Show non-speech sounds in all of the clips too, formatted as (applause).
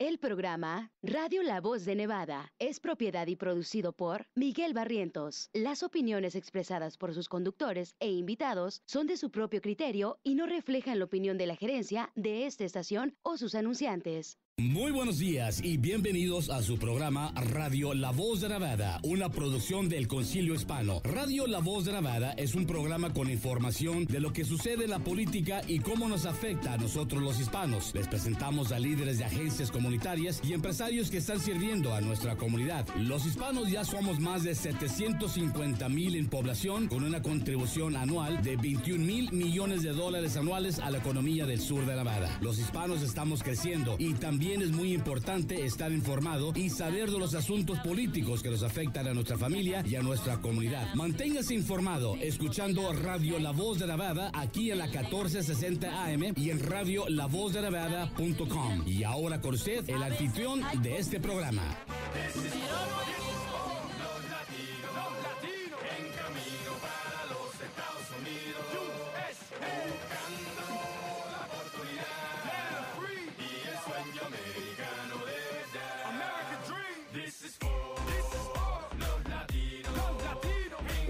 El programa Radio La Voz de Nevada es propiedad y producido por Miguel Barrientos. Las opiniones expresadas por sus conductores e invitados son de su propio criterio y no reflejan la opinión de la gerencia de esta estación o sus anunciantes. Muy buenos días y bienvenidos a su programa Radio La Voz de Nevada, una producción del Concilio Hispano. Radio La Voz de Nevada es un programa con información de lo que sucede en la política y cómo nos afecta a nosotros los hispanos. Les presentamos a líderes de agencias comunitarias y empresarios que están sirviendo a nuestra comunidad. Los hispanos ya somos más de 750 mil en población con una contribución anual de 21 mil millones de dólares anuales a la economía del sur de Nevada. Los hispanos estamos creciendo y también es muy importante estar informado y saber de los asuntos políticos que nos afectan a nuestra familia y a nuestra comunidad. Manténgase informado escuchando Radio La Voz de Nevada aquí en la 1460 AM y en Radio La de Nevada.com. Y ahora con usted, el anfitrión de este programa.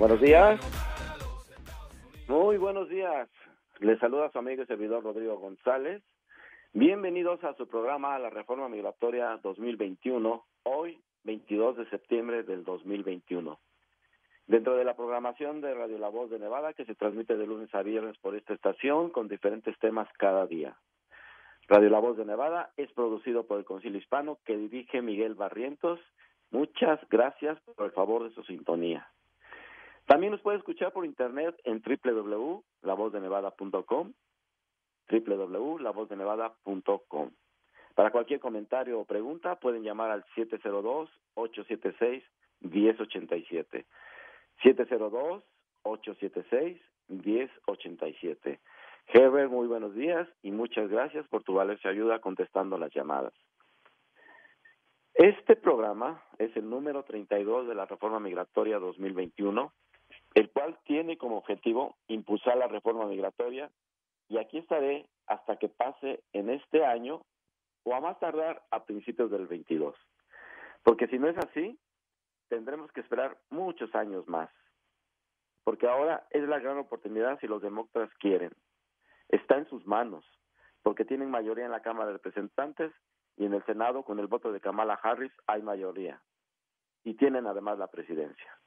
Buenos días. Muy buenos días. Les saluda su amigo y servidor Rodrigo González. Bienvenidos a su programa La Reforma Migratoria 2021, hoy 22 de septiembre del 2021. Dentro de la programación de Radio La Voz de Nevada, que se transmite de lunes a viernes por esta estación con diferentes temas cada día. Radio La Voz de Nevada es producido por el Concilio Hispano que dirige Miguel Barrientos. Muchas gracias por el favor de su sintonía. También nos puede escuchar por internet en www.lavozdenevada.com, www.lavozdenevada.com. Para cualquier comentario o pregunta pueden llamar al 702-876-1087. 702-876-1087. Herbert, muy buenos días y muchas gracias por tu valiosa ayuda contestando las llamadas. Este programa es el número 32 de la Reforma Migratoria 2021 el cual tiene como objetivo impulsar la reforma migratoria y aquí estaré hasta que pase en este año o a más tardar a principios del 22. Porque si no es así, tendremos que esperar muchos años más. Porque ahora es la gran oportunidad si los demócratas quieren. Está en sus manos, porque tienen mayoría en la Cámara de Representantes y en el Senado con el voto de Kamala Harris hay mayoría. Y tienen además la presidencia.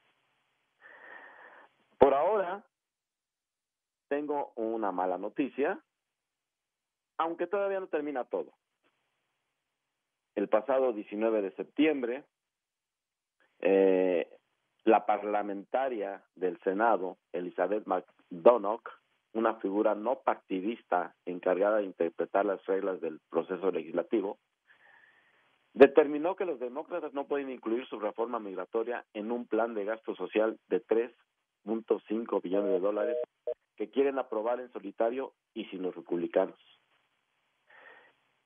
Por ahora, tengo una mala noticia, aunque todavía no termina todo. El pasado 19 de septiembre, eh, la parlamentaria del Senado, Elizabeth McDonough, una figura no partidista encargada de interpretar las reglas del proceso legislativo, determinó que los demócratas no pueden incluir su reforma migratoria en un plan de gasto social de tres cinco billones de dólares que quieren aprobar en solitario y sin los republicanos.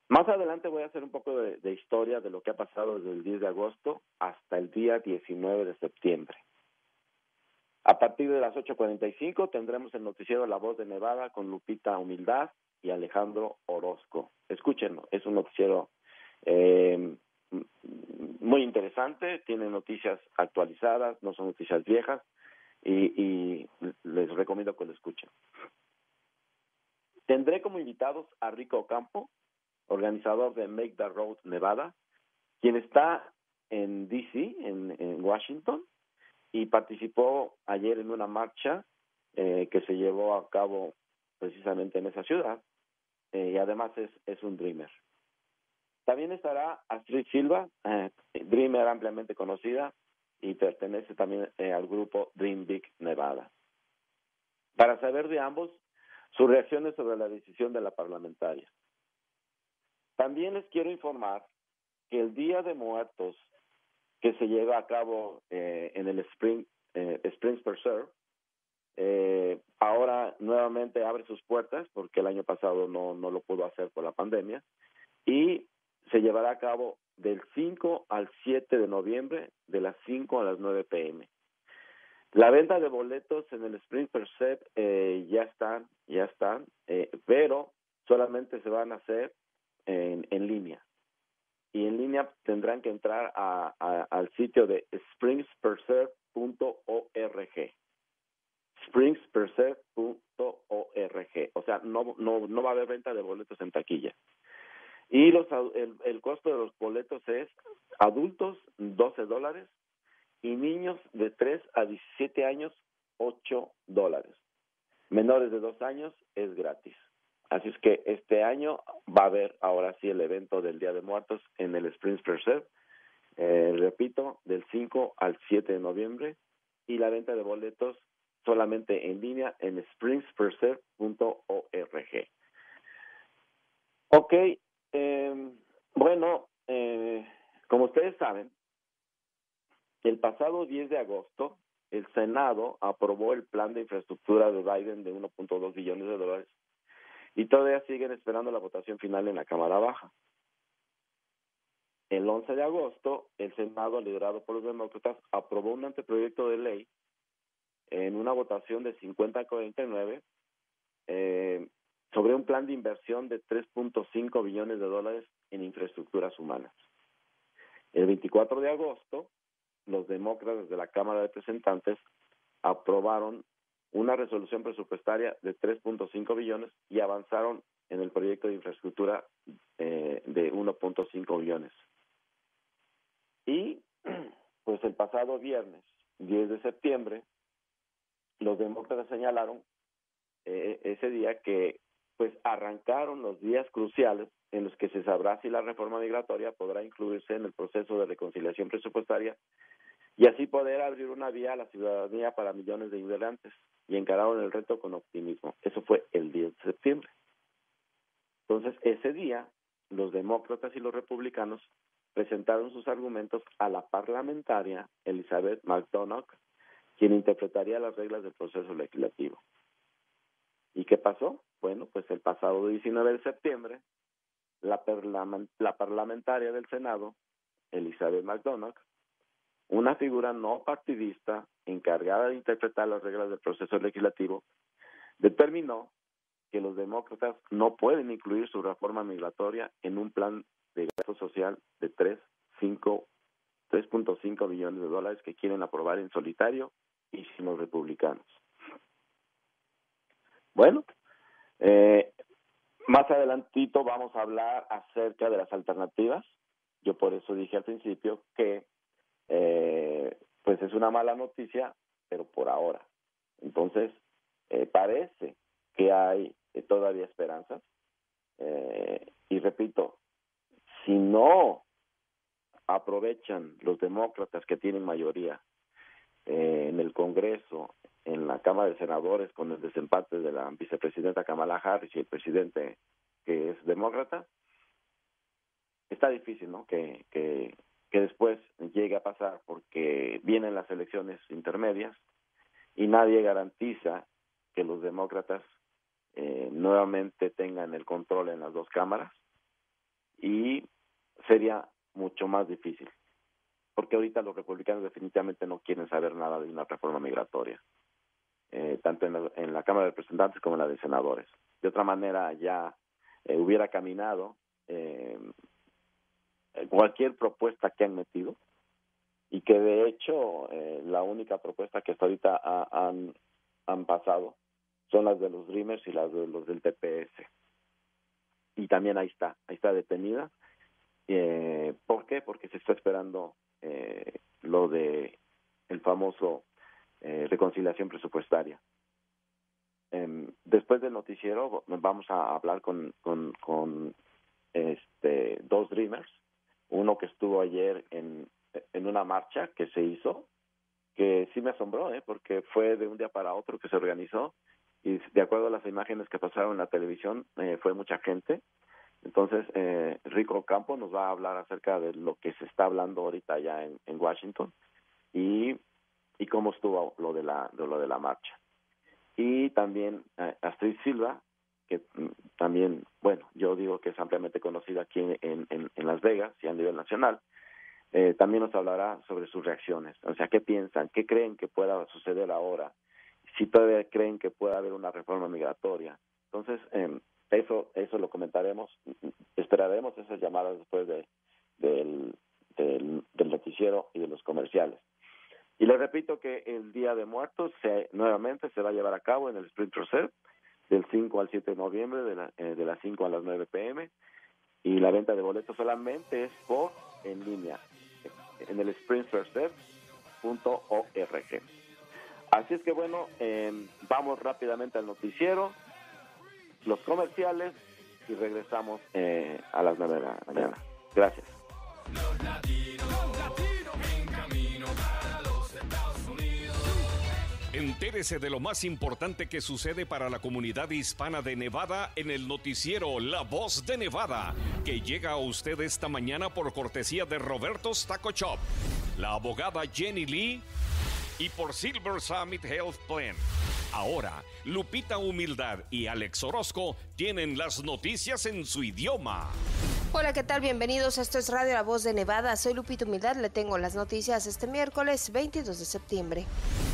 Más adelante voy a hacer un poco de, de, historia de lo que ha pasado desde el 10 de agosto hasta el día 19 de septiembre. A partir de las 8.45 tendremos el noticiero La Voz de Nevada con Lupita Humildad y Alejandro Orozco. Escúchenlo, es un noticiero eh, muy interesante, tiene noticias actualizadas, no son noticias viejas, y, les recomiendo que lo escuchen. Tendré como invitados a Rico Ocampo, organizador de Make the Road Nevada, quien está en DC, en, Washington, y participó ayer en una marcha eh, que se llevó a cabo precisamente en esa ciudad, eh, y además es, es un dreamer. También estará Astrid Silva, eh, dreamer ampliamente conocida, y pertenece también eh, al grupo Dream Big Nevada. Para saber de ambos sus reacciones sobre la decisión de la parlamentaria. También les quiero informar que el Día de Muertos que se lleva a cabo eh, en el Spring eh, Springs Preserve eh, ahora nuevamente abre sus puertas porque el año pasado no, no lo pudo hacer por la pandemia y se llevará a cabo del 5 al 7 de noviembre, de las 5 a las 9 pm. La venta de boletos en el Spring Percept eh, ya están, ya están, eh, pero solamente se van a hacer en, en línea. línea tendrán que entrar a, al sitio de springsperserve.org. Springsperserve.org. O sea, no, no, no va a haber venta de boletos en taquilla. Y los, el, el costo de los boletos es adultos 12 dólares y niños de 3 a 17 años 8 dólares. Menores de 2 años es gratis. Así es que este año va a haber ahora sí el evento del Día de Muertos en el Springs Preserve, eh, repito, del 5 al 7 de noviembre y la venta de boletos solamente en línea en springspreserve.org. Ok, eh, bueno, eh, como ustedes saben, el pasado 10 de agosto, el Senado aprobó el plan de infraestructura de Biden de 1.2 billones de dólares y todavía siguen esperando la votación final en la Cámara Baja. El 11 de agosto, el Senado, liderado por los demócratas, aprobó un anteproyecto de ley en una votación de 50 a 49 eh, sobre un plan de inversión de 3.5 billones de dólares en infraestructuras humanas. El 24 de agosto, los demócratas de la Cámara de Representantes aprobaron una resolución presupuestaria de 3.5 billones y avanzaron en el proyecto de infraestructura eh, de 1.5 billones. Y (clears throat) pues el pasado viernes, 10 de septiembre, los demócratas señalaron eh, ese día que pues arrancaron los días cruciales en los que se sabrá si la reforma migratoria podrá incluirse en el proceso de reconciliación presupuestaria y así poder abrir una vía a la ciudadanía para millones de inmigrantes y encararon el reto con optimismo. Eso fue el 10 de septiembre. Entonces, ese día, los demócratas y los republicanos presentaron sus argumentos a la parlamentaria Elizabeth McDonough, quien interpretaría las reglas del proceso legislativo. ¿Y qué pasó? Bueno, pues el pasado 19 de septiembre, la, la parlamentaria del Senado, Elizabeth McDonough, una figura no partidista encargada de interpretar las reglas del proceso legislativo, determinó que los demócratas no pueden incluir su reforma migratoria en un plan de gasto social de 3.5 billones de dólares que quieren aprobar en solitario y sin los republicanos. Bueno, eh, más adelantito vamos a hablar acerca de las alternativas. Yo por eso dije al principio que eh, pues es una mala noticia, pero por ahora. Entonces, eh, parece que hay eh, todavía esperanzas. Eh, y repito, si no aprovechan los demócratas que tienen mayoría en el Congreso, en la Cámara de Senadores, con el desempate de la vicepresidenta Kamala Harris y el presidente que es demócrata, está difícil, ¿no? Que, que, que después llegue a pasar porque vienen las elecciones intermedias y nadie garantiza que los demócratas eh, nuevamente tengan el control en las dos cámaras y sería mucho más difícil porque ahorita los republicanos definitivamente no quieren saber nada de una reforma migratoria eh, tanto en la, en la Cámara de Representantes como en la de Senadores de otra manera ya eh, hubiera caminado eh, cualquier propuesta que han metido y que de hecho eh, la única propuesta que hasta ahorita han, han pasado son las de los Dreamers y las de los del TPS. Y también ahí está, ahí está detenida. Eh, ¿Por qué? Porque se está esperando lo de el famoso eh, reconciliación presupuestaria. Eh, después del noticiero vamos a hablar con, con, este dos Dreamers uno que estuvo ayer en, una marcha que se hizo, que sí me asombró, ¿eh? porque fue de un día para otro que se organizó y de acuerdo a las imágenes que pasaron en la televisión, eh, fue mucha gente. Entonces, eh, Rico Campo nos va a hablar acerca de lo que se está hablando ahorita allá en Washington y, y cómo estuvo lo de la, de lo de la marcha. Y también eh, Astrid Silva, que mm, también, bueno, yo digo que es ampliamente conocida aquí en, en, Las Vegas y a nivel nacional, eh, también nos hablará sobre sus reacciones, o sea, qué piensan, qué creen que pueda suceder ahora, si todavía creen que pueda haber una reforma migratoria. Entonces, eh, eso eso lo comentaremos, esperaremos esas llamadas después de, del, del, noticiero y de los comerciales. Y les repito que el Día de Muertos se, nuevamente se va a llevar a cabo en el Sprint Reserve del 5 al 7 de noviembre de, la, eh, de las 5 a las 9 pm y la venta de boletos solamente es por en línea en el sprintreserve.org. Así es que bueno, em, vamos rápidamente al noticiero, los comerciales y regresamos eh, a las 9 de la mañana. Gracias. Entérese de lo más importante que sucede para la comunidad hispana de Nevada en el noticiero La Voz de Nevada, que llega a usted esta mañana por cortesía de Roberto's Taco la abogada Jenny Lee y por Silver Summit Health Plan. Ahora, Lupita Humildad y Alex Orozco tienen las noticias en su idioma. Hola, ¿qué tal? Bienvenidos. Esto es Radio La Voz de Nevada. Soy Lupita Humildad. Le tengo las noticias este miércoles 22 de septiembre.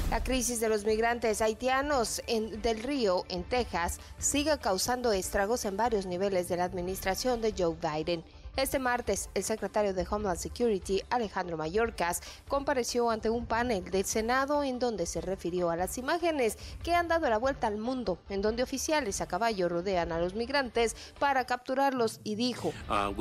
La crisis de los migrantes haitianos en, del Río, en Texas, sigue causando estragos en varios niveles de la administración de Joe Biden. Este martes, el secretario de Homeland Security, Alejandro Mayorkas, compareció ante un panel del Senado en donde se refirió a las imágenes que han dado la vuelta al mundo, en donde oficiales a caballo rodean a los migrantes para capturarlos y dijo, uh,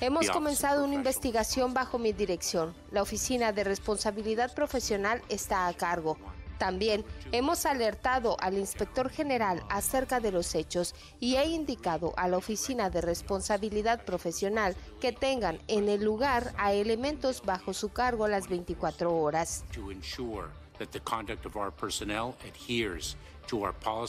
Hemos comenzado una investigación bajo mi dirección. La Oficina de Responsabilidad Profesional está a cargo. También hemos alertado al inspector general acerca de los hechos y he indicado a la Oficina de Responsabilidad Profesional que tengan en el lugar a elementos bajo su cargo las 24 horas.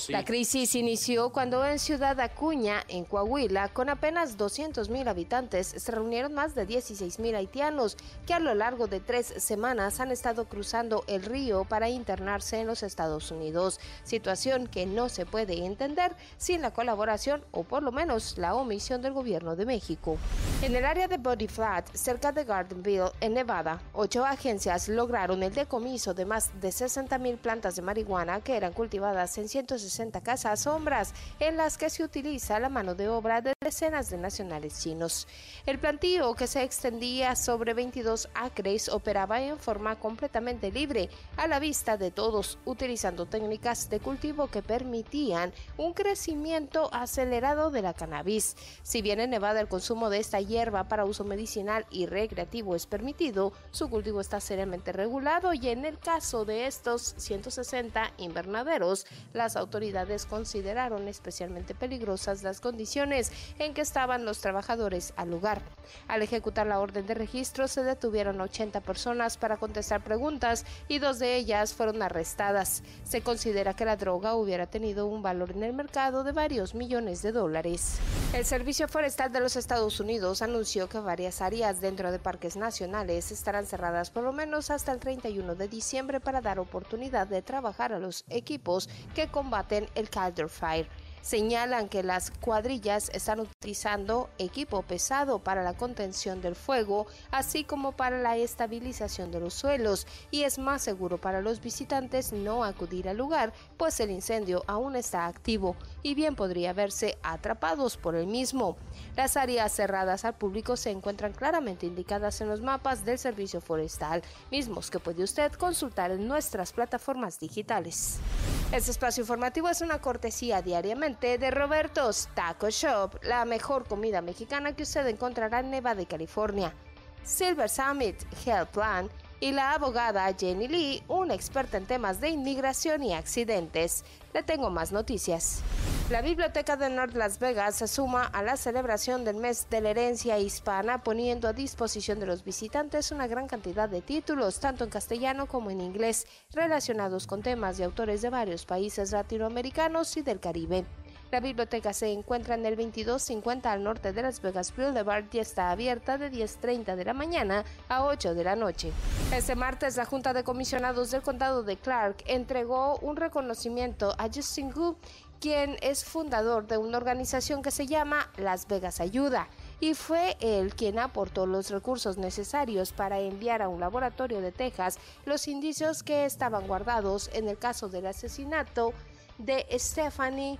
La crisis inició cuando en Ciudad Acuña, en Coahuila, con apenas 200 mil habitantes, se reunieron más de 16 mil haitianos que a lo largo de tres semanas han estado cruzando el río para internarse en los Estados Unidos, situación que no se puede entender sin la colaboración o por lo menos la omisión del gobierno de México. En el área de Body Flat, cerca de Gardenville, en Nevada, ocho agencias lograron el decomiso de más de 60 mil plantas de marihuana que eran cultivadas en 160 casas sombras en las que se utiliza la mano de obra de decenas de nacionales chinos. El plantío, que se extendía sobre 22 acres, operaba en forma completamente libre a la vista de todos, utilizando técnicas de cultivo que permitían un crecimiento acelerado de la cannabis. Si bien en Nevada el consumo de esta hierba para uso medicinal y recreativo es permitido, su cultivo está seriamente regulado y en el caso de estos 160 invernaderos, las autoridades consideraron especialmente peligrosas las condiciones en que estaban los trabajadores al lugar. Al ejecutar la orden de registro se detuvieron 80 personas para contestar preguntas y dos de ellas fueron arrestadas. Se considera que la droga hubiera tenido un valor en el mercado de varios millones de dólares. El Servicio Forestal de los Estados Unidos anunció que varias áreas dentro de parques nacionales estarán cerradas por lo menos hasta el 31 de diciembre para dar oportunidad de trabajar a los equipos que combaten el Calder Fire señalan que las cuadrillas están utilizando equipo pesado para la contención del fuego, así como para la estabilización de los suelos, y es más seguro para los visitantes no acudir al lugar, pues el incendio aún está activo y bien podría verse atrapados por el mismo. Las áreas cerradas al público se encuentran claramente indicadas en los mapas del Servicio Forestal, mismos que puede usted consultar en nuestras plataformas digitales. Este espacio informativo es una cortesía diariamente de Roberto's Taco Shop, la mejor comida mexicana que usted encontrará en Nevada California. Silver Summit Health Plan y la abogada Jenny Lee, una experta en temas de inmigración y accidentes. Le tengo más noticias. La Biblioteca de North Las Vegas se suma a la celebración del mes de la herencia hispana, poniendo a disposición de los visitantes una gran cantidad de títulos, tanto en castellano como en inglés, relacionados con temas de autores de varios países latinoamericanos y del Caribe. La biblioteca se encuentra en el 2250 al norte de Las Vegas Boulevard y está abierta de 10.30 de la mañana a 8 de la noche. Este martes, la Junta de Comisionados del Condado de Clark entregó un reconocimiento a Justin Gu, quien es fundador de una organización que se llama Las Vegas Ayuda y fue él quien aportó los recursos necesarios para enviar a un laboratorio de Texas los indicios que estaban guardados en el caso del asesinato de Stephanie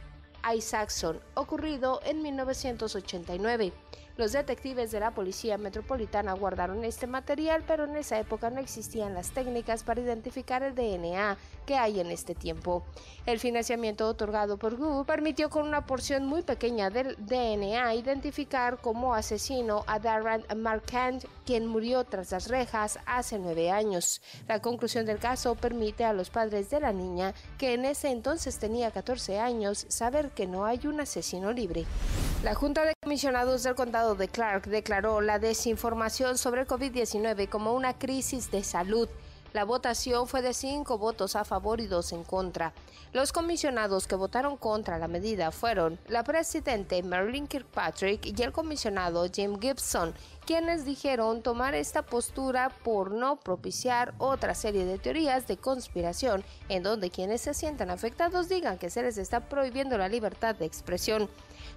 Isaacson, ocurrido en 1989. Los detectives de la Policía Metropolitana guardaron este material, pero en esa época no existían las técnicas para identificar el DNA que hay en este tiempo. El financiamiento otorgado por Google permitió con una porción muy pequeña del DNA identificar como asesino a Darren Marquand, quien murió tras las rejas hace nueve años. La conclusión del caso permite a los padres de la niña, que en ese entonces tenía 14 años, saber que no hay un asesino libre. La Junta de Comisionados del Condado de Clark declaró la desinformación sobre el COVID-19 como una crisis de salud. La votación fue de cinco votos a favor y dos en contra. Los comisionados que votaron contra la medida fueron la presidente Marilyn Kirkpatrick y el comisionado Jim Gibson, quienes dijeron tomar esta postura por no propiciar otra serie de teorías de conspiración en donde quienes se sientan afectados digan que se les está prohibiendo la libertad de expresión.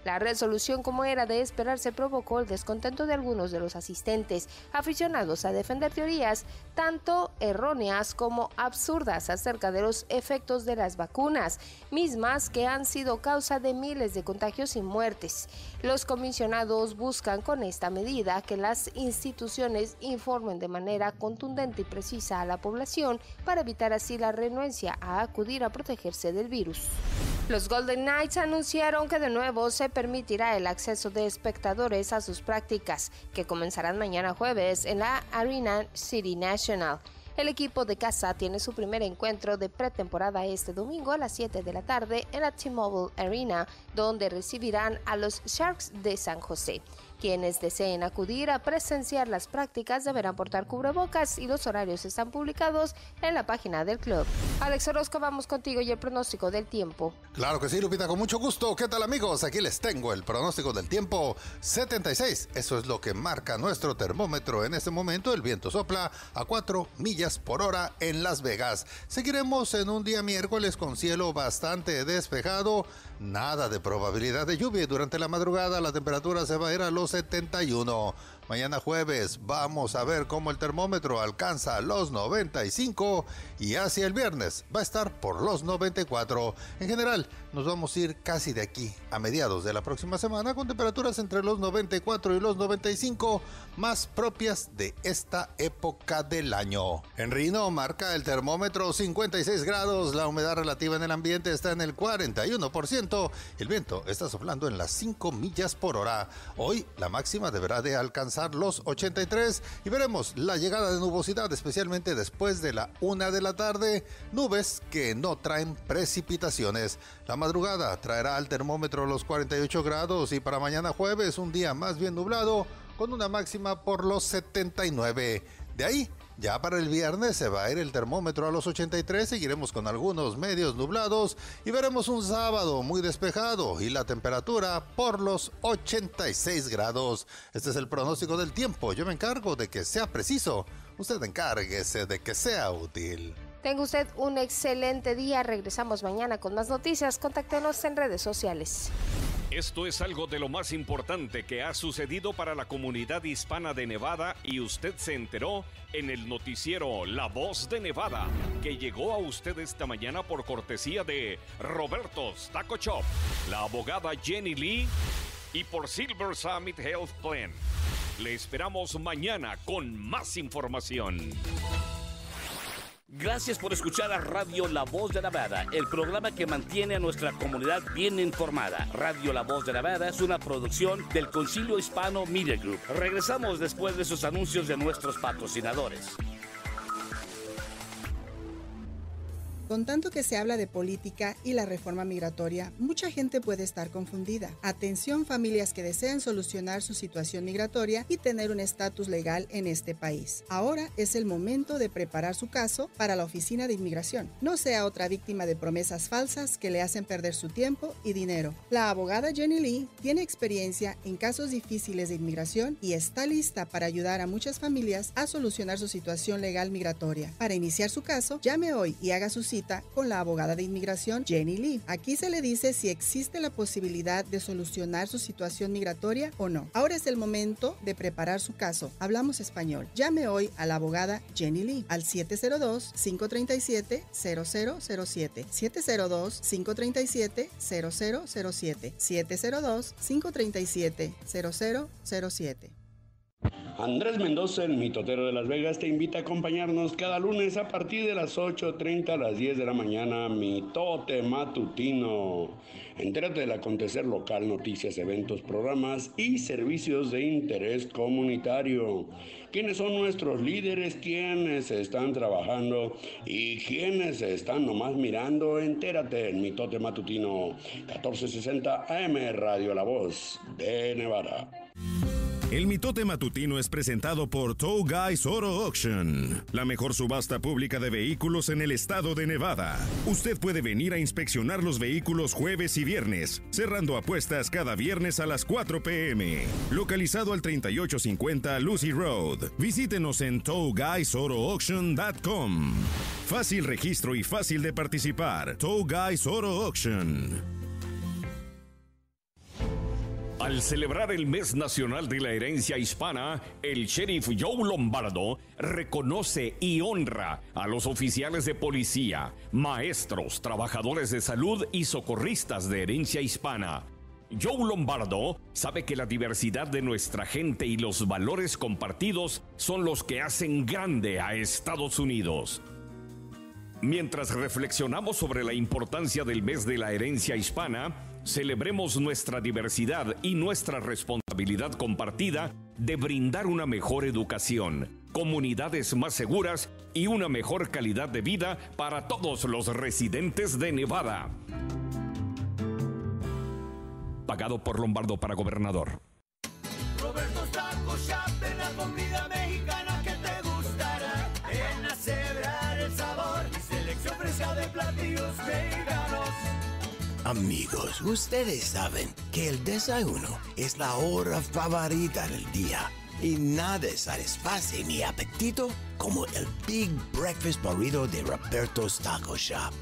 La resolución, como era de esperarse, provocó el descontento de algunos de los asistentes, aficionados a defender teorías tanto erróneas como absurdas acerca de los efectos de las vacunas, mismas que han sido causa de miles de contagios y muertes. Los comisionados buscan con esta medida que las instituciones informen de manera contundente y precisa a la población para evitar así la renuencia a acudir a protegerse del virus. Los Golden Knights anunciaron que de nuevo se permitirá el acceso de espectadores a sus prácticas, que comenzarán mañana jueves en la Arena City National. El equipo de casa tiene su primer encuentro de pretemporada este domingo a las 7 de la tarde en la T-Mobile Arena, donde recibirán a los Sharks de San José. Quienes deseen acudir a presenciar las prácticas deberán portar cubrebocas y los horarios están publicados en la página del club. Alex Orozco, vamos contigo y el pronóstico del tiempo. Claro que sí, Lupita, con mucho gusto. ¿Qué tal amigos? Aquí les tengo el pronóstico del tiempo 76. Eso es lo que marca nuestro termómetro en este momento. El viento sopla a 4 millas por hora en Las Vegas. Seguiremos en un día miércoles con cielo bastante despejado. Nada de probabilidad de lluvia. Durante la madrugada la temperatura se va a ir a los 71. Mañana jueves vamos a ver cómo el termómetro alcanza los 95 y hacia el viernes va a estar por los 94. En general, nos vamos a ir casi de aquí a mediados de la próxima semana con temperaturas entre los 94 y los 95 más propias de esta época del año. En Rino marca el termómetro 56 grados, la humedad relativa en el ambiente está en el 41%, el viento está soplando en las 5 millas por hora. Hoy la máxima deberá de alcanzar los 83 y veremos la llegada de nubosidad, especialmente después de la una de la tarde, nubes que no traen precipitaciones. La madrugada traerá al termómetro los 48 grados y para mañana jueves un día más bien nublado con una máxima por los 79. De ahí ya para el viernes se va a ir el termómetro a los 83, seguiremos con algunos medios nublados y veremos un sábado muy despejado y la temperatura por los 86 grados. Este es el pronóstico del tiempo, yo me encargo de que sea preciso, usted encárguese de que sea útil. Tenga usted un excelente día. Regresamos mañana con más noticias. Contáctenos en redes sociales. Esto es algo de lo más importante que ha sucedido para la comunidad hispana de Nevada y usted se enteró en el noticiero La Voz de Nevada, que llegó a usted esta mañana por cortesía de Roberto's Taco Shop, la abogada Jenny Lee y por Silver Summit Health Plan. Le esperamos mañana con más información. Gracias por escuchar a Radio La Voz de Nevada, el programa que mantiene a nuestra comunidad bien informada. Radio La Voz de Nevada es una producción del Concilio Hispano Media Group. Regresamos después de sus anuncios de nuestros patrocinadores. Con tanto que se habla de política y la reforma migratoria, mucha gente puede estar confundida. Atención familias que desean solucionar su situación migratoria y tener un estatus legal en este país. Ahora es el momento de preparar su caso para la oficina de inmigración. No sea otra víctima de promesas falsas que le hacen perder su tiempo y dinero. La abogada Jenny Lee tiene experiencia en casos difíciles de inmigración y está lista para ayudar a muchas familias a solucionar su situación legal migratoria. Para iniciar su caso, llame hoy y haga su cita con la abogada de inmigración Jenny Lee. Aquí se le dice si existe la posibilidad de solucionar su situación migratoria o no. Ahora es el momento de preparar su caso. Hablamos español. Llame hoy a la abogada Jenny Lee al 702-537-0007. 702-537-0007. 702-537-0007. Andrés Mendoza, el mitotero de Las Vegas, te invita a acompañarnos cada lunes a partir de las 8.30 a las 10 de la mañana, Mitote Matutino. Entérate del acontecer local, noticias, eventos, programas y servicios de interés comunitario. ¿Quiénes son nuestros líderes? ¿Quiénes están trabajando? ¿Y quiénes están nomás mirando? Entérate en Mitote Matutino, 1460 AM Radio La Voz de Nevada. El mitote matutino es presentado por Tow Guys Auto Auction, la mejor subasta pública de vehículos en el estado de Nevada. Usted puede venir a inspeccionar los vehículos jueves y viernes, cerrando apuestas cada viernes a las 4 pm. Localizado al 3850 Lucy Road. Visítenos en towguysautoauction.com. Fácil registro y fácil de participar. Tow Guys Auto Auction. Al celebrar el mes nacional de la herencia hispana, el sheriff Joe Lombardo reconoce y honra a los oficiales de policía, maestros, trabajadores de salud y socorristas de herencia hispana. Joe Lombardo sabe que la diversidad de nuestra gente y los valores compartidos son los que hacen grande a Estados Unidos. Mientras reflexionamos sobre la importancia del mes de la herencia hispana, celebremos nuestra diversidad y nuestra responsabilidad compartida de brindar una mejor educación, comunidades más seguras y una mejor calidad de vida para todos los residentes de Nevada. Pagado por Lombardo para gobernador. Roberto Shop en la comida mexicana que te gustará. En asegurar el sabor selección fresca de platillos mexicanos. Amigos, ustedes saben que el desayuno es la hora favorita del día y nada satisface mi apetito como el Big Breakfast Burrito de Roberto's Taco Shop.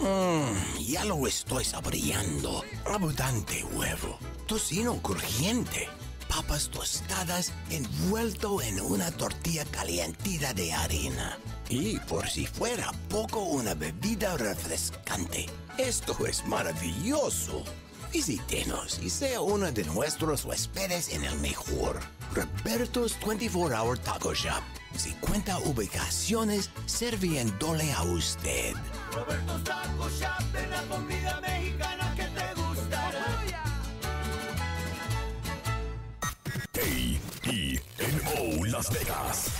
Mmm, ya lo estoy saboreando. Abundante huevo, tocino crujiente, papas tostadas envuelto en una tortilla calientita de harina. Y por si fuera poco, una bebida refrescante. Esto es maravilloso. Visítenos y sea uno de nuestros huéspedes en el mejor Roberto's 24 Hour Taco Shop. 50 ubicaciones sirviéndole a usted. Roberto Taco Shop en la comida mexicana que te gustará. K-E-N-O Las Vegas.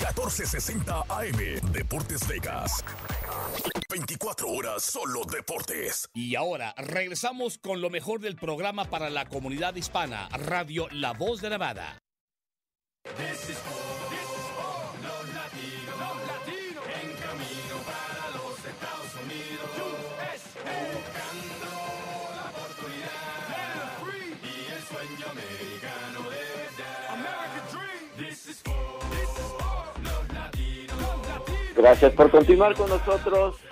1460 AM Deportes Vegas. 24 horas solo deportes. Y ahora regresamos con lo mejor del programa para la comunidad hispana, Radio La Voz de Nevada. This is Gracias por continuar con nosotros.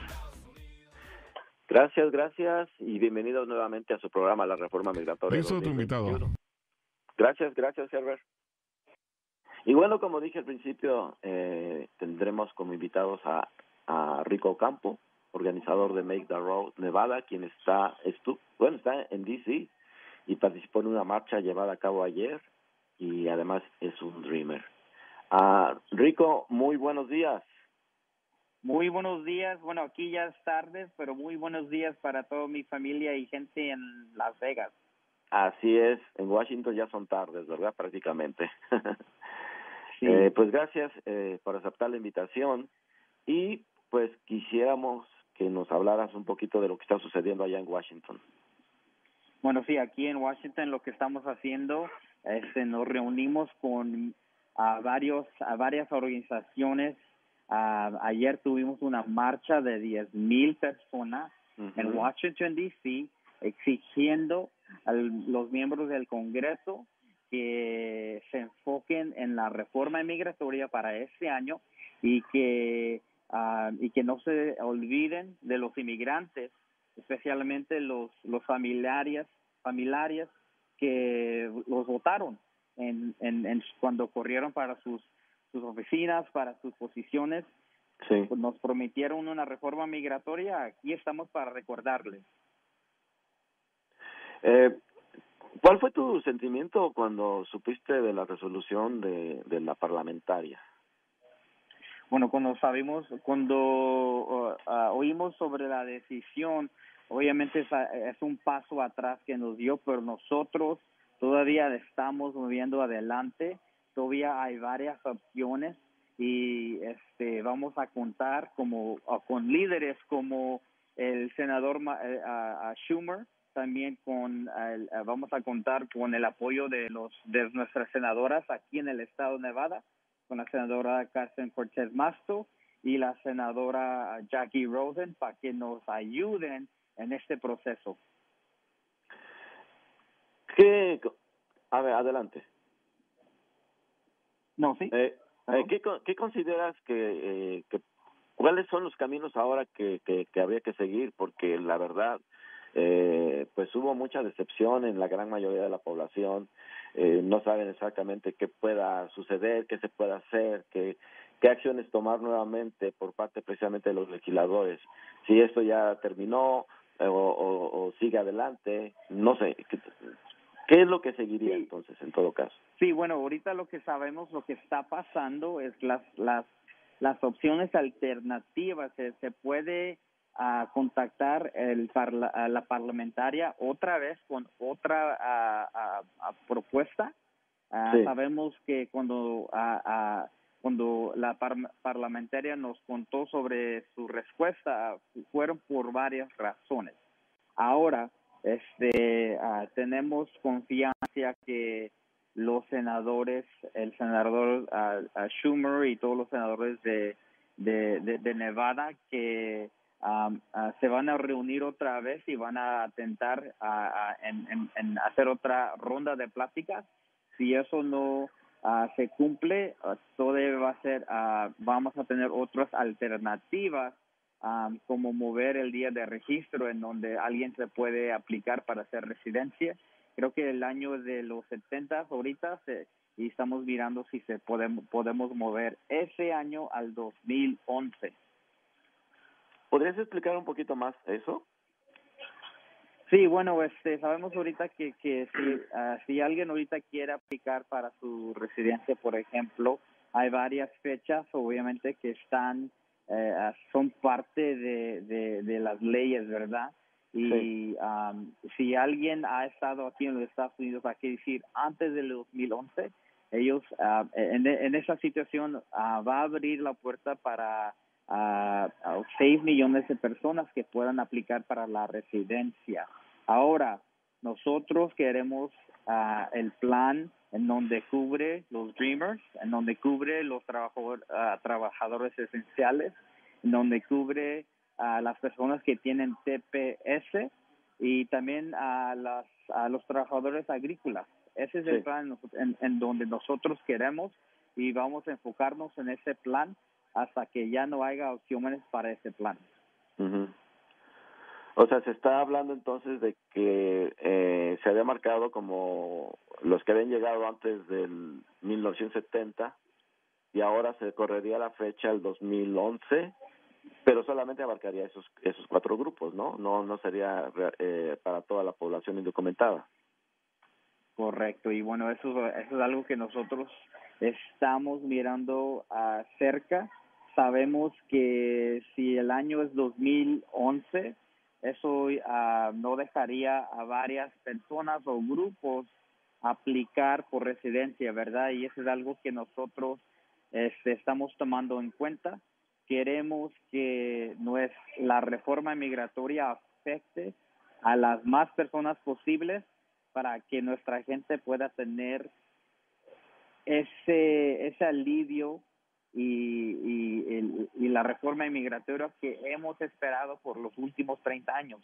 Gracias, gracias y bienvenidos nuevamente a su programa La Reforma Migratoria. Tu 2021. invitado. Gracias, gracias, Herbert. Y bueno, como dije al principio, eh, tendremos como invitados a, a Rico Campo, organizador de Make the Road Nevada, quien está, estu bueno, está en DC y participó en una marcha llevada a cabo ayer y además es un dreamer. Ah, Rico, muy buenos días. Muy buenos días, bueno, aquí ya es tarde, pero muy buenos días para toda mi familia y gente en Las Vegas. Así es, en Washington ya son tardes, ¿verdad? Prácticamente. (laughs) Eh, pues gracias eh, por aceptar la invitación y pues quisiéramos que nos hablaras un poquito de lo que está sucediendo allá en Washington. Bueno, sí, aquí en Washington lo que estamos haciendo, este, nos reunimos con a varios, a varias organizaciones. Ah, ayer tuvimos una marcha de 10 mil personas en. Washington, D.C., exigiendo a los miembros del Congreso que se enfoquen en la reforma migratoria para este año y que ah, y que no se olviden de los inmigrantes, especialmente los, los familiares, familiares que los votaron en, en, en cuando corrieron para sus, sus oficinas, para sus posiciones. Sí. Nos prometieron una reforma migratoria, aquí estamos para recordarles. Eh, ¿Cuál fue tu sentimiento cuando supiste de la resolución de, de la parlamentaria? Bueno, cuando sabemos, cuando uh, uh, oímos sobre la decisión, obviamente es, es un paso atrás que nos dio, pero nosotros todavía estamos moviendo adelante, todavía hay varias opciones y este vamos a contar como con líderes como el senador eh, Schumer, también con eh, vamos a contar con el apoyo de los de nuestras senadoras aquí en el estado de Nevada, con la senadora Carmen Cortez Masto y la senadora Jackie Rosen para que nos ayuden en este proceso. ¿Qué, a ver, adelante. No, sí. Eh, eh, ¿qué, qué consideras que, eh, que cuáles son los caminos ahora que, que, que habría que seguir? Porque la verdad, eh, pues hubo mucha decepción en la gran mayoría de la población. Eh, no saben exactamente qué pueda suceder, qué se puede hacer, qué, qué acciones tomar nuevamente por parte precisamente de los legisladores. Si esto ya terminó eh, o, o, o sigue adelante, no sé. ¿Qué, es lo que seguiría entonces en todo caso? Sí, bueno, ahorita lo que sabemos, lo que está pasando es las las las opciones alternativas. Se, se puede ah, contactar el parla- a la parlamentaria otra vez con otra ah, propuesta. Sí. Sabemos que cuando cuando la par- parlamentaria nos contó sobre su respuesta fueron por varias razones. Ahora, este, ah, tenemos confianza que los senadores, el senador ah, Schumer y todos los senadores de, de, Nevada que ah, se van a reunir otra vez y van a atentar en, en- en hacer otra ronda de pláticas. Si eso no se cumple, todavía va a ser, vamos a tener otras alternativas um, como mover el día de registro en donde alguien se puede aplicar para hacer residencia. Creo que el año de los 70 ahorita se, y estamos mirando si se podemos podemos mover ese año al 2011. ¿Podrías explicar un poquito más eso? Sí, bueno, este, sabemos ahorita que, que si, ah, si alguien ahorita quiere aplicar para su residencia, por ejemplo, hay varias fechas, obviamente, que están, eh, ah, son parte de, de, de las leyes, ¿verdad? Y am, si alguien ha estado aquí en los Estados Unidos, hay que decir, antes del 2011, ellos, ah, en, en esa situación, ah, va a abrir la puerta para a, a 6 millones de personas que puedan aplicar para la residencia. Ahora, nosotros queremos ah, el plan en donde cubre los Dreamers, en donde cubre los trabajador- ah, trabajadores esenciales, en donde cubre a las personas que tienen TPS y también a, las, a los trabajadores agrícolas. Ese es el plan en, en donde nosotros queremos y vamos a enfocarnos en ese plan hasta que ya no haya opciones para ese plan. O sea, se está hablando entonces de que eh, se había marcado como los que habían llegado antes del 1970 y ahora se correría la fecha al 2011, pero solamente abarcaría esos esos cuatro grupos, ¿no? No no sería eh, para toda la población indocumentada. Correcto, y bueno, eso, eso es algo que nosotros estamos mirando ah, cerca. Sabemos que si el año es 2011, eso ah, no dejaría a varias personas o grupos aplicar por residencia, ¿verdad? Y eso es algo que nosotros este, estamos tomando en cuenta. Queremos que es, la reforma migratoria afecte a las más personas posibles para que nuestra gente pueda tener ese ese alivio y, y, el- y la reforma inmigratoria que hemos esperado por los últimos 30 años.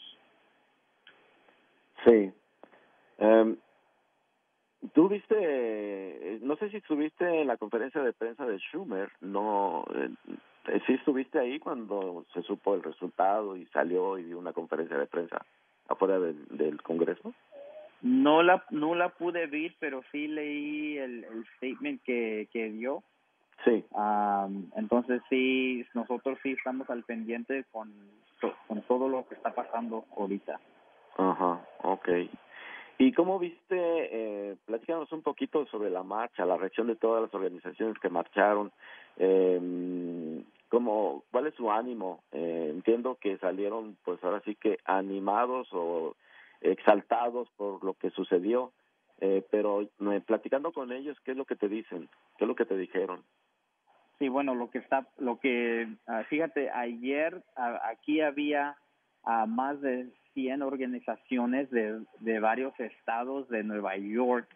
Sí. Em, Tú viste, eh, no sé si estuviste en la conferencia de prensa de Schumer, no, eh, eh, sí estuviste ahí cuando se supo el resultado y salió y dio una conferencia de prensa afuera del, del Congreso. No la, no la pude ver, pero sí leí el, el statement que, que dio. Sí. Am, entonces sí, nosotros sí estamos al pendiente con, con todo lo que está pasando ahorita. Ajá, okay. ¿Y cómo viste, eh, platícanos un poquito sobre la marcha, la reacción de todas las organizaciones que marcharon, eh, cómo, cuál es su ánimo? Eh, entiendo que salieron, pues ahora sí que animados o exaltados por lo que sucedió, eh, pero eh, platicando con ellos, ¿qué es lo que te dicen? ¿Qué es lo que te dijeron? Sí, bueno, lo que está, lo que, ah, fíjate, ayer aquí había ah, más de 100 organizaciones de, de varios estados de Nueva York,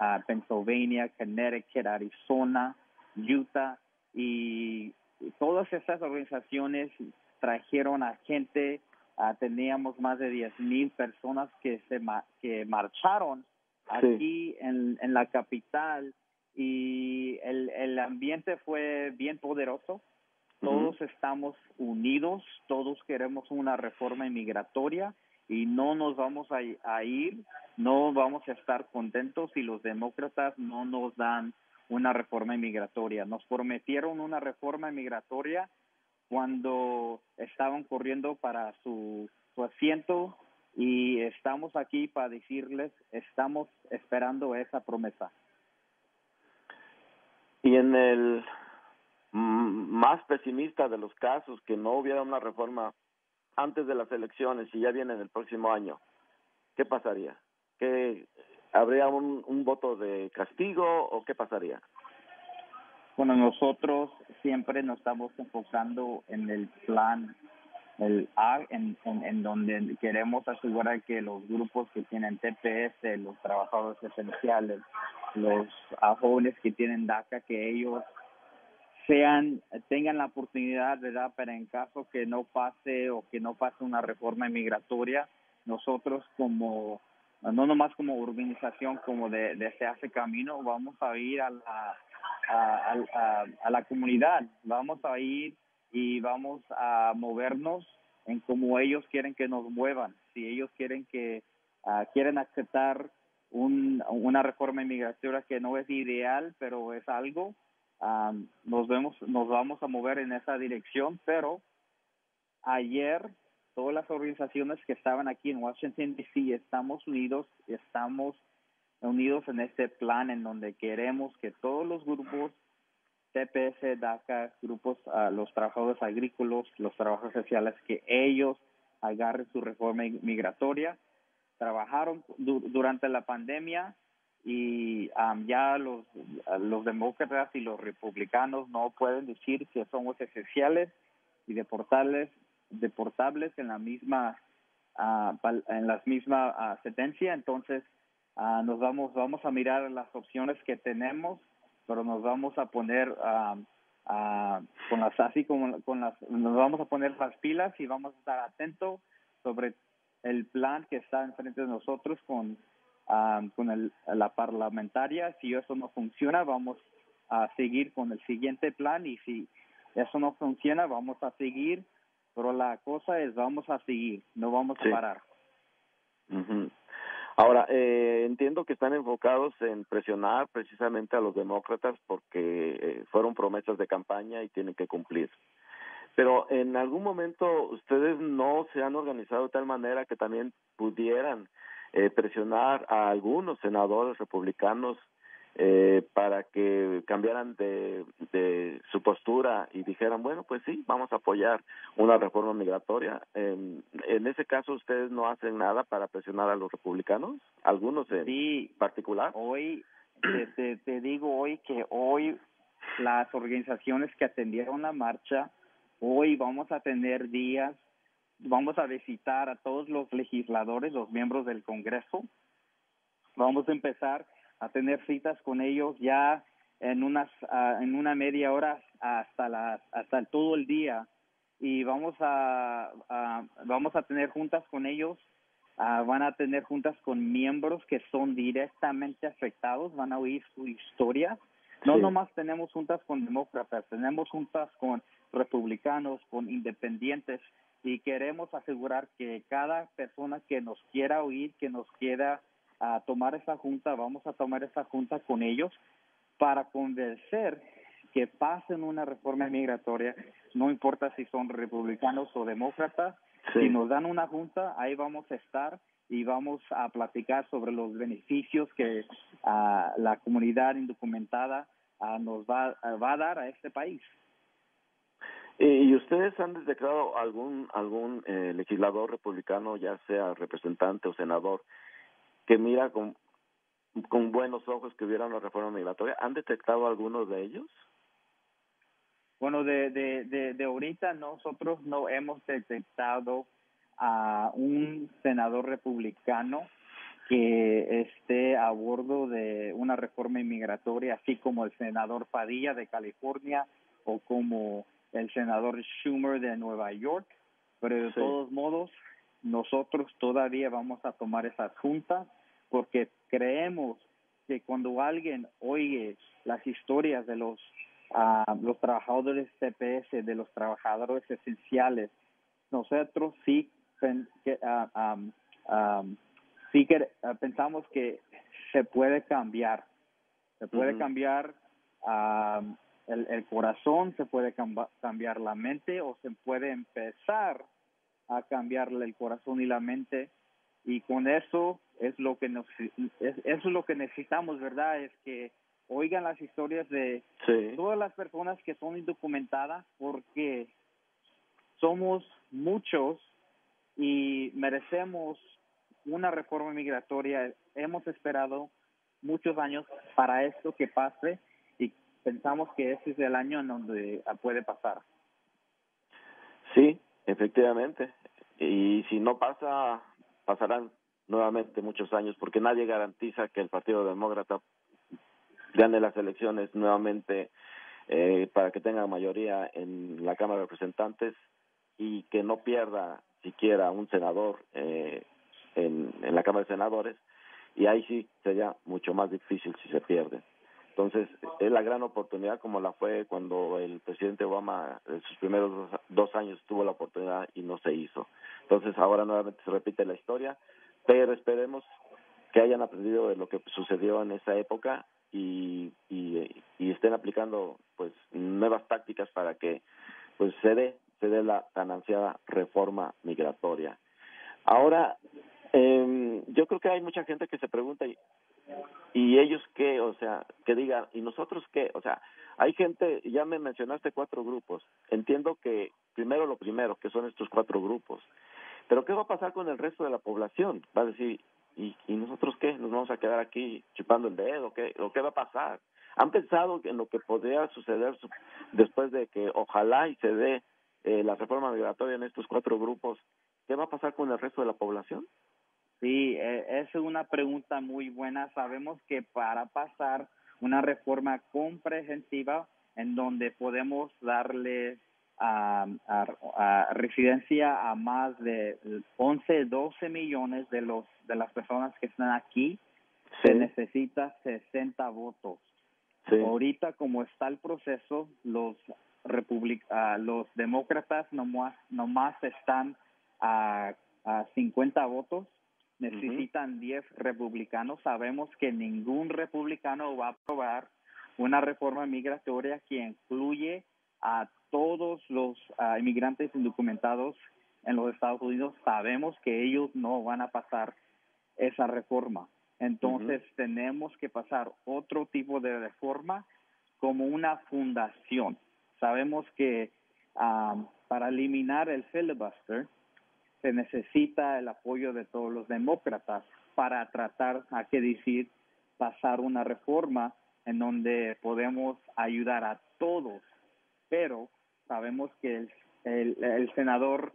ah, Pennsylvania, Connecticut, Arizona, Utah, y todas estas organizaciones trajeron a gente, teníamos más de 10 mil personas que se ma- que marcharon Sí. aquí en, en la capital y el, el ambiente fue bien poderoso. Todos estamos unidos, todos queremos una reforma inmigratoria y no nos vamos a, a ir, no vamos a estar contentos si los demócratas no nos dan una reforma inmigratoria. Nos prometieron una reforma inmigratoria cuando estaban corriendo para su, su asiento y estamos aquí para decirles, estamos esperando esa promesa. Y en el más pesimista de los casos, que no hubiera una reforma antes de las elecciones y ya viene en el próximo año, ¿qué pasaría? ¿Qué, ¿Habría un, un voto de castigo o qué pasaría? Bueno, nosotros siempre nos estamos enfocando en el plan, el A, en, en donde queremos asegurar que los grupos que tienen TPS, los trabajadores esenciales, los ah, jóvenes que tienen DACA, que ellos sean tengan la oportunidad, ¿verdad? Pero en caso que no pase o que no pase una reforma migratoria, nosotros como no nomás como organización como de, Se Hace Camino, vamos a ir a la, a, a- a la comunidad, vamos a ir y vamos a movernos en como ellos quieren que nos muevan. Si ellos quieren que ah, quieren aceptar un, una reforma inmigratoria que no es ideal, pero es algo, ah, nos vemos, nos vamos a mover en esa dirección. Pero ayer todas las organizaciones que estaban aquí en Washington D.C. estamos unidos, estamos unidos en este plan en donde queremos que todos los grupos TPS, DACA, grupos, ah, los trabajadores agrícolas, los trabajadores sociales, que ellos agarren su reforma ig- migratoria. Trabajaron du- durante la pandemia y am, ya los, los demócratas y los republicanos no pueden decir que somos esenciales y deportables, deportables en la misma pal- en la misma ah, sentencia. Entonces, ah, nos vamos vamos a mirar las opciones que tenemos pero nos vamos a poner ah, con las así como con las nos vamos a poner las pilas y vamos a estar atentos sobre el plan que está enfrente de nosotros con ah, con el, la parlamentaria si eso no funciona vamos a seguir con el siguiente plan y si eso no funciona vamos a seguir pero la cosa es vamos a seguir no vamos Sí. a parar Ujú. Ahora, eh, entiendo que están enfocados en presionar precisamente a los demócratas porque eh, fueron promesas de campaña y tienen que cumplir. Pero en algún momento ustedes no se han organizado de tal manera que también pudieran eh, presionar a algunos senadores republicanos eh, para que cambiaran de, de su postura y dijeran, bueno, pues sí, vamos a apoyar una reforma migratoria. En, en ese caso, ¿ustedes no hacen nada para presionar a los republicanos? ¿Algunos en Sí. particular? Hoy, te, te, te digo hoy que hoy las organizaciones que atendieron la marcha, hoy vamos a tener días, vamos a visitar a todos los legisladores, los miembros del Congreso. Vamos a empezar a tener citas con ellos ya en unas ah, en una media hora hasta las hasta todo el día y vamos a, a- vamos a tener juntas con ellos ah, van a tener juntas con miembros que son directamente afectados, van a oír su historia. No Sí. nomás tenemos juntas con demócratas, tenemos juntas con republicanos, con independientes y queremos asegurar que cada persona que nos quiera oír, que nos quiera ah, tomar esa junta, vamos a tomar esa junta con ellos para convencer que pasen una reforma migratoria, no importa si son republicanos o demócratas, Sí. si nos dan una junta, ahí vamos a estar y vamos a platicar sobre los beneficios que ah, la comunidad indocumentada ah, nos va, va a dar a este país. ¿Y y ustedes han declarado algún algún eh, legislador republicano, ya sea representante o senador, que mira con, con buenos ojos que hubiera una reforma migratoria? ¿Han detectado algunos de ellos? Bueno, de, de, de, de ahorita nosotros no hemos detectado a un senador republicano que esté a bordo de una reforma inmigratoria, así como el senador Padilla de California o como el senador Schumer de Nueva York, pero de Sí. todos modos nosotros todavía vamos a tomar esas juntas porque creemos que cuando alguien oye las historias de los ah, los trabajadores TPS, de los trabajadores esenciales, nosotros sí pen- que, am, sí que ah, pensamos que se puede cambiar, se puede Ujú. cambiar am, el, el corazón, se puede camba- cambiar la mente o se puede empezar a cambiarle el corazón y la mente. Y con eso es lo que nos es, eso es lo que necesitamos verdad es que oigan las historias de Sí. todas las personas que son indocumentadas porque somos muchos y merecemos una reforma migratoria. Hemos esperado muchos años para esto que pase pensamos que ese es el año en donde ah, puede pasar Sí, efectivamente. Y si no pasa, pasarán nuevamente muchos años, porque nadie garantiza que el Partido Demócrata gane las elecciones nuevamente eh, para que tenga mayoría en la Cámara de Representantes y que no pierda siquiera un senador eh, en la Cámara de Senadores. Y ahí sí sería mucho más difícil si se pierde. Entonces, es la gran oportunidad como la fue cuando el presidente Obama en sus primeros dos, dos años tuvo la oportunidad y no se hizo. Entonces, ahora nuevamente se repite la historia, pero esperemos que hayan aprendido de lo que sucedió en esa época y, y, y estén aplicando pues nuevas tácticas para que pues se dé se dé la tan ansiada reforma migratoria. Ahora, eh, yo creo que hay mucha gente que se pregunta y, ellos qué, o sea, que digan, ¿y nosotros qué? O sea, hay gente, ya me mencionaste cuatro grupos, entiendo que primero lo primero, que son estos cuatro grupos, pero ¿qué va a pasar con el resto de la población? Va a decir, ¿y, y nosotros qué? ¿Nos vamos a quedar aquí chupando el dedo? ¿Qué, ¿O qué va a pasar? ¿Han pensado en lo que podría suceder su- después de que ojalá y se dé eh, la reforma migratoria en estos cuatro grupos? ¿Qué va a pasar con el resto de la población? Sí, eh, es una pregunta muy buena. Sabemos que para pasar una reforma comprehensiva en donde podemos darle a, a- a residencia a más de 11, 12 millones de los de las personas que están aquí, se necesita 60 votos. Ahorita como está el proceso, los republic ah, los demócratas nomás, nomás están a, a 50 votos, necesitan 10 republicanos. Sabemos que ningún republicano va a aprobar una reforma migratoria que incluye a todos los ah, inmigrantes indocumentados en los Estados Unidos. Sabemos que ellos no van a pasar esa reforma. Entonces tenemos que pasar otro tipo de reforma como una fundación. Sabemos que ah, para eliminar el filibuster se necesita el apoyo de todos los demócratas para tratar, a que decir, pasar una reforma en donde podemos ayudar a todos. Pero sabemos que el, el, el senador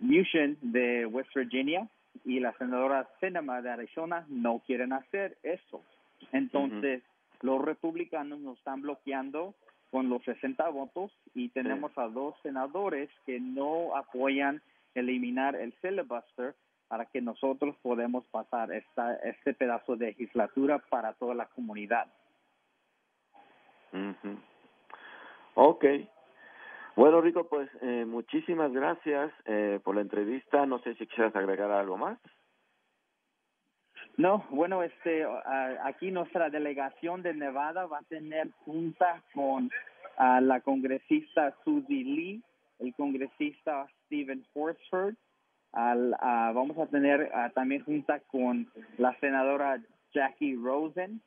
Newsom de West Virginia y la senadora Sinema de Arizona no quieren hacer eso. Entonces, los republicanos nos están bloqueando con los 60 votos y tenemos a dos senadores que no apoyan eliminar el filibuster para que nosotros podamos pasar esta, este pedazo de legislatura para toda la comunidad. Ujú. Ok. Bueno, Rico, pues eh, muchísimas gracias eh, por la entrevista. No sé si quisieras agregar algo más. No, bueno, este, aquí nuestra delegación de Nevada va a tener junta con ah, la congresista Susie Lee, el congresista Stephen Horsford, al, ah, vamos a tener ah, también junta con la senadora Jackie Rosen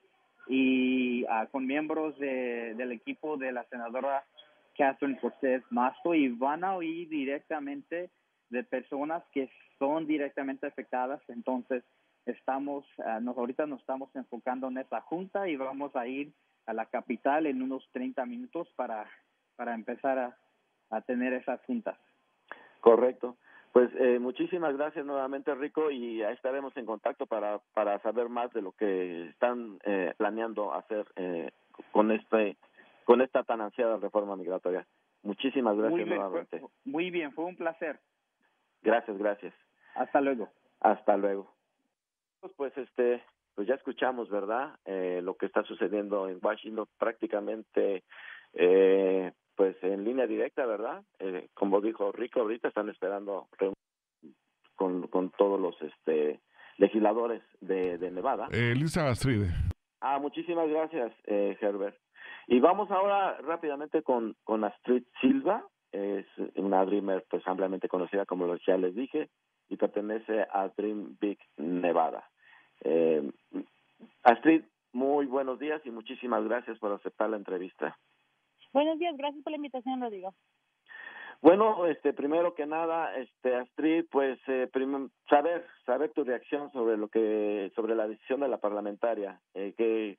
y ah, con miembros de, del equipo de la senadora Catherine Cortez Masto y van a oír directamente de personas que son directamente afectadas. Entonces, estamos, nos, ahorita nos estamos enfocando en esa junta y vamos a ir a la capital en unos 30 minutos para, para empezar a, a tener esas juntas. Correcto. Pues eh, muchísimas gracias nuevamente, Rico, y ahí estaremos en contacto para, para saber más de lo que están eh, planeando hacer eh, con este con esta tan ansiada reforma migratoria. Muchísimas gracias muy bien, nuevamente. fue, muy bien, fue un placer. Gracias, gracias. Hasta luego. Hasta luego. Pues este, pues ya escuchamos, ¿verdad? Eh, lo que está sucediendo en Washington prácticamente eh, pues en línea directa, ¿verdad? Eh, como dijo Rico, ahorita están esperando con, con todos los este legisladores de, de Nevada. Eh, Lisa Astride. Ah, muchísimas gracias, eh, Herbert. Y vamos ahora rápidamente con, con Astrid Silva, es una Dreamer pues ampliamente conocida como los ya les dije, y pertenece a Dream Big Nevada. Eh, Astrid, muy buenos días y muchísimas gracias por aceptar la entrevista. Buenos días, gracias por la invitación, Rodrigo. Bueno, este, primero que nada, este, Astrid, pues, eh, prim- saber, saber tu reacción sobre lo que, sobre la decisión de la parlamentaria. Eh, que,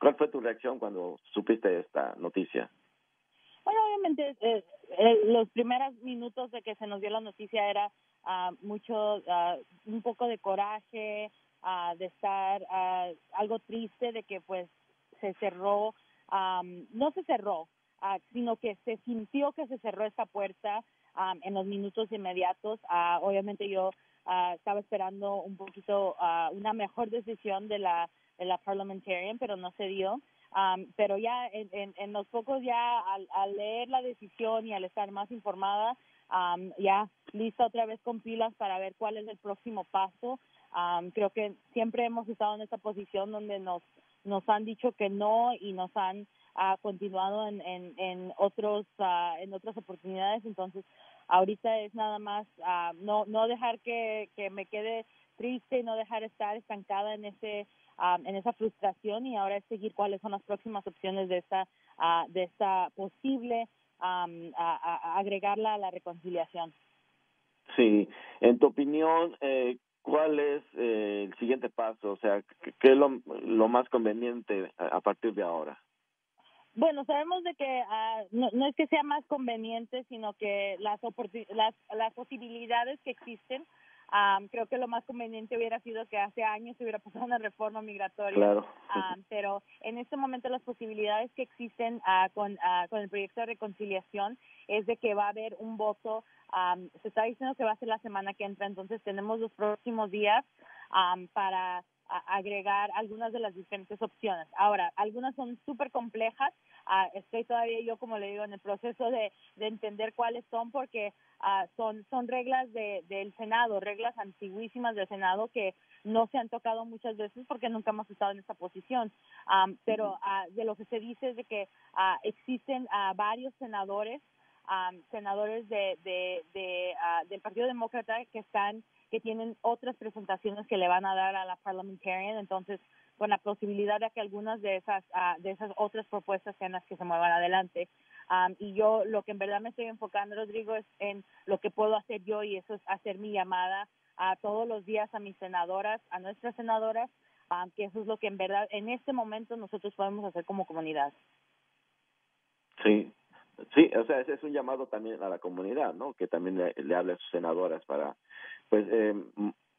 ¿Cuál fue tu reacción cuando supiste esta noticia? Bueno, obviamente, eh, eh, los primeros minutos de que se nos dio la noticia era ah, mucho, ah, un poco de coraje, ah, de estar algo triste de que pues se cerró, am, no se cerró, ah, sino que se sintió que se cerró esta puerta am, en los minutos inmediatos. Ah, obviamente yo ah, estaba esperando un poquito una mejor decisión de la de la parliamentarian, pero no se dio. Am, pero ya en, en, en los pocos ya al, al leer la decisión y al estar más informada, am, ya lista otra vez con pilas para ver cuál es el próximo paso. Am, creo que siempre hemos estado en esta posición donde nos nos han dicho que no y nos han ah, continuado en, en, en otros ah, en otras oportunidades entonces ahorita es nada más ah, no no dejar que, que me quede triste y no dejar estar estancada en ese ah, en esa frustración y ahora es seguir cuáles son las próximas opciones de esta ah, de esta posible am, a- agregarla a la reconciliación Sí, en tu opinión, eh, ¿cuál es eh, el siguiente paso? O sea, ¿qué, es lo, más conveniente a partir de ahora? Bueno, sabemos de que ah, no, no es que sea más conveniente, sino que las, las, las posibilidades que existen, ah, creo que lo más conveniente hubiera sido que hace años se hubiera pasado una reforma migratoria. Claro. Ah, pero en este momento las posibilidades que existen ah, con, con el proyecto de reconciliación es de que va a haber un voto, ah, se está diciendo que va a ser la semana que entra, entonces tenemos los próximos días para agregar algunas de las diferentes opciones. Ahora, algunas son súper complejas. Ah, estoy todavía yo, como le digo, en el proceso de, de entender cuáles son porque ah, son, son reglas de, del Senado, reglas antiguísimas del Senado que no se han tocado muchas veces porque nunca hemos estado en esta posición. Am, pero ah, de lo que se dice es de que existen varios senadores am, senadores de, de, de, del Partido Demócrata que están que tienen otras presentaciones que le van a dar a la parliamentarian, entonces con la posibilidad de que algunas de esas ah, de esas otras propuestas sean las que se muevan adelante. Y yo lo que en verdad me estoy enfocando, Rodrigo, es en lo que puedo hacer yo y eso es hacer mi llamada a todos los días a mis senadoras, a nuestras senadoras, am, que eso es lo que en verdad en este momento nosotros podemos hacer como comunidad. Sí, sí, o sea, ese es un llamado también a la comunidad, ¿no? Que también le, le hable a sus senadoras para, pues, eh,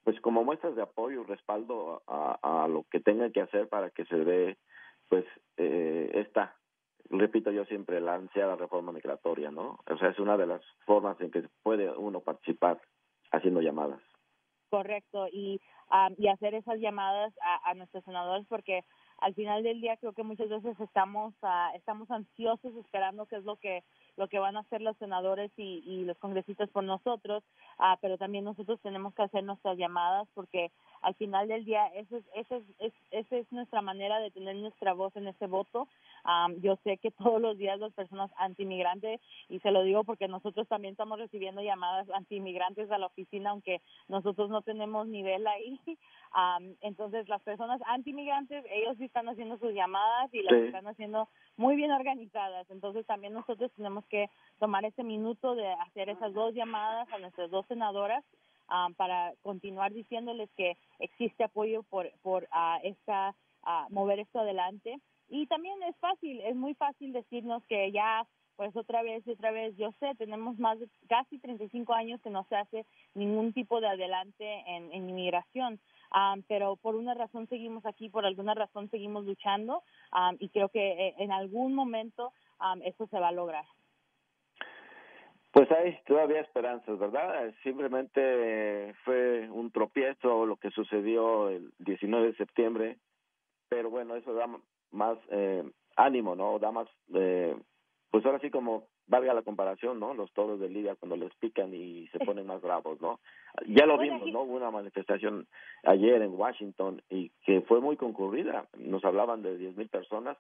pues como muestras de apoyo y respaldo a, a lo que tengan que hacer para que se dé, pues, eh, esta, repito yo siempre, la ansiada reforma migratoria, ¿no? O sea, es una de las formas en que puede uno participar haciendo llamadas. correcto, y, ah, y hacer esas llamadas a, a nuestros senadores porque al final del día creo que muchas veces estamos estamos ansiosos esperando qué es lo que lo que van a hacer los senadores y, y los congresistas por nosotros, ah, pero también nosotros tenemos que hacer nuestras llamadas porque al final del día esa es, esa es, esa es nuestra manera de tener nuestra voz en ese voto. Am, yo sé que (laughs) todos los días las personas antimigrantes, y se lo digo porque nosotros también estamos recibiendo llamadas antimigrantes a la oficina, aunque nosotros no tenemos nivel ahí. (laughs) Am, entonces, las personas antimigrantes, ellos sí están haciendo sus llamadas y las Sí. están haciendo muy bien organizadas. Entonces, también nosotros tenemos que tomar ese minuto de hacer esas dos llamadas a nuestras dos senadoras ah, para continuar diciéndoles que existe apoyo por por ah, esta ah, mover esto adelante y también es fácil es muy fácil decirnos que ya pues otra vez y otra vez yo sé tenemos más de casi 35 años que no se hace ningún tipo de adelante en, inmigración Ah, pero por una razón seguimos aquí por alguna razón seguimos luchando ah, y creo que eh, en algún momento ah, eso se va a lograr Pues hay todavía esperanzas, ¿verdad? Simplemente fue un tropiezo lo que sucedió el 19 de septiembre, pero bueno, eso da más eh, ánimo, ¿no? Da más, eh, pues ahora sí como valga la comparación, ¿no? Los toros de Lidia cuando les pican y se ponen más bravos, ¿no? Ya lo Bueno, vimos, ¿no? Hubo una manifestación ayer en Washington y que fue muy concurrida. Nos hablaban de 10 mil personas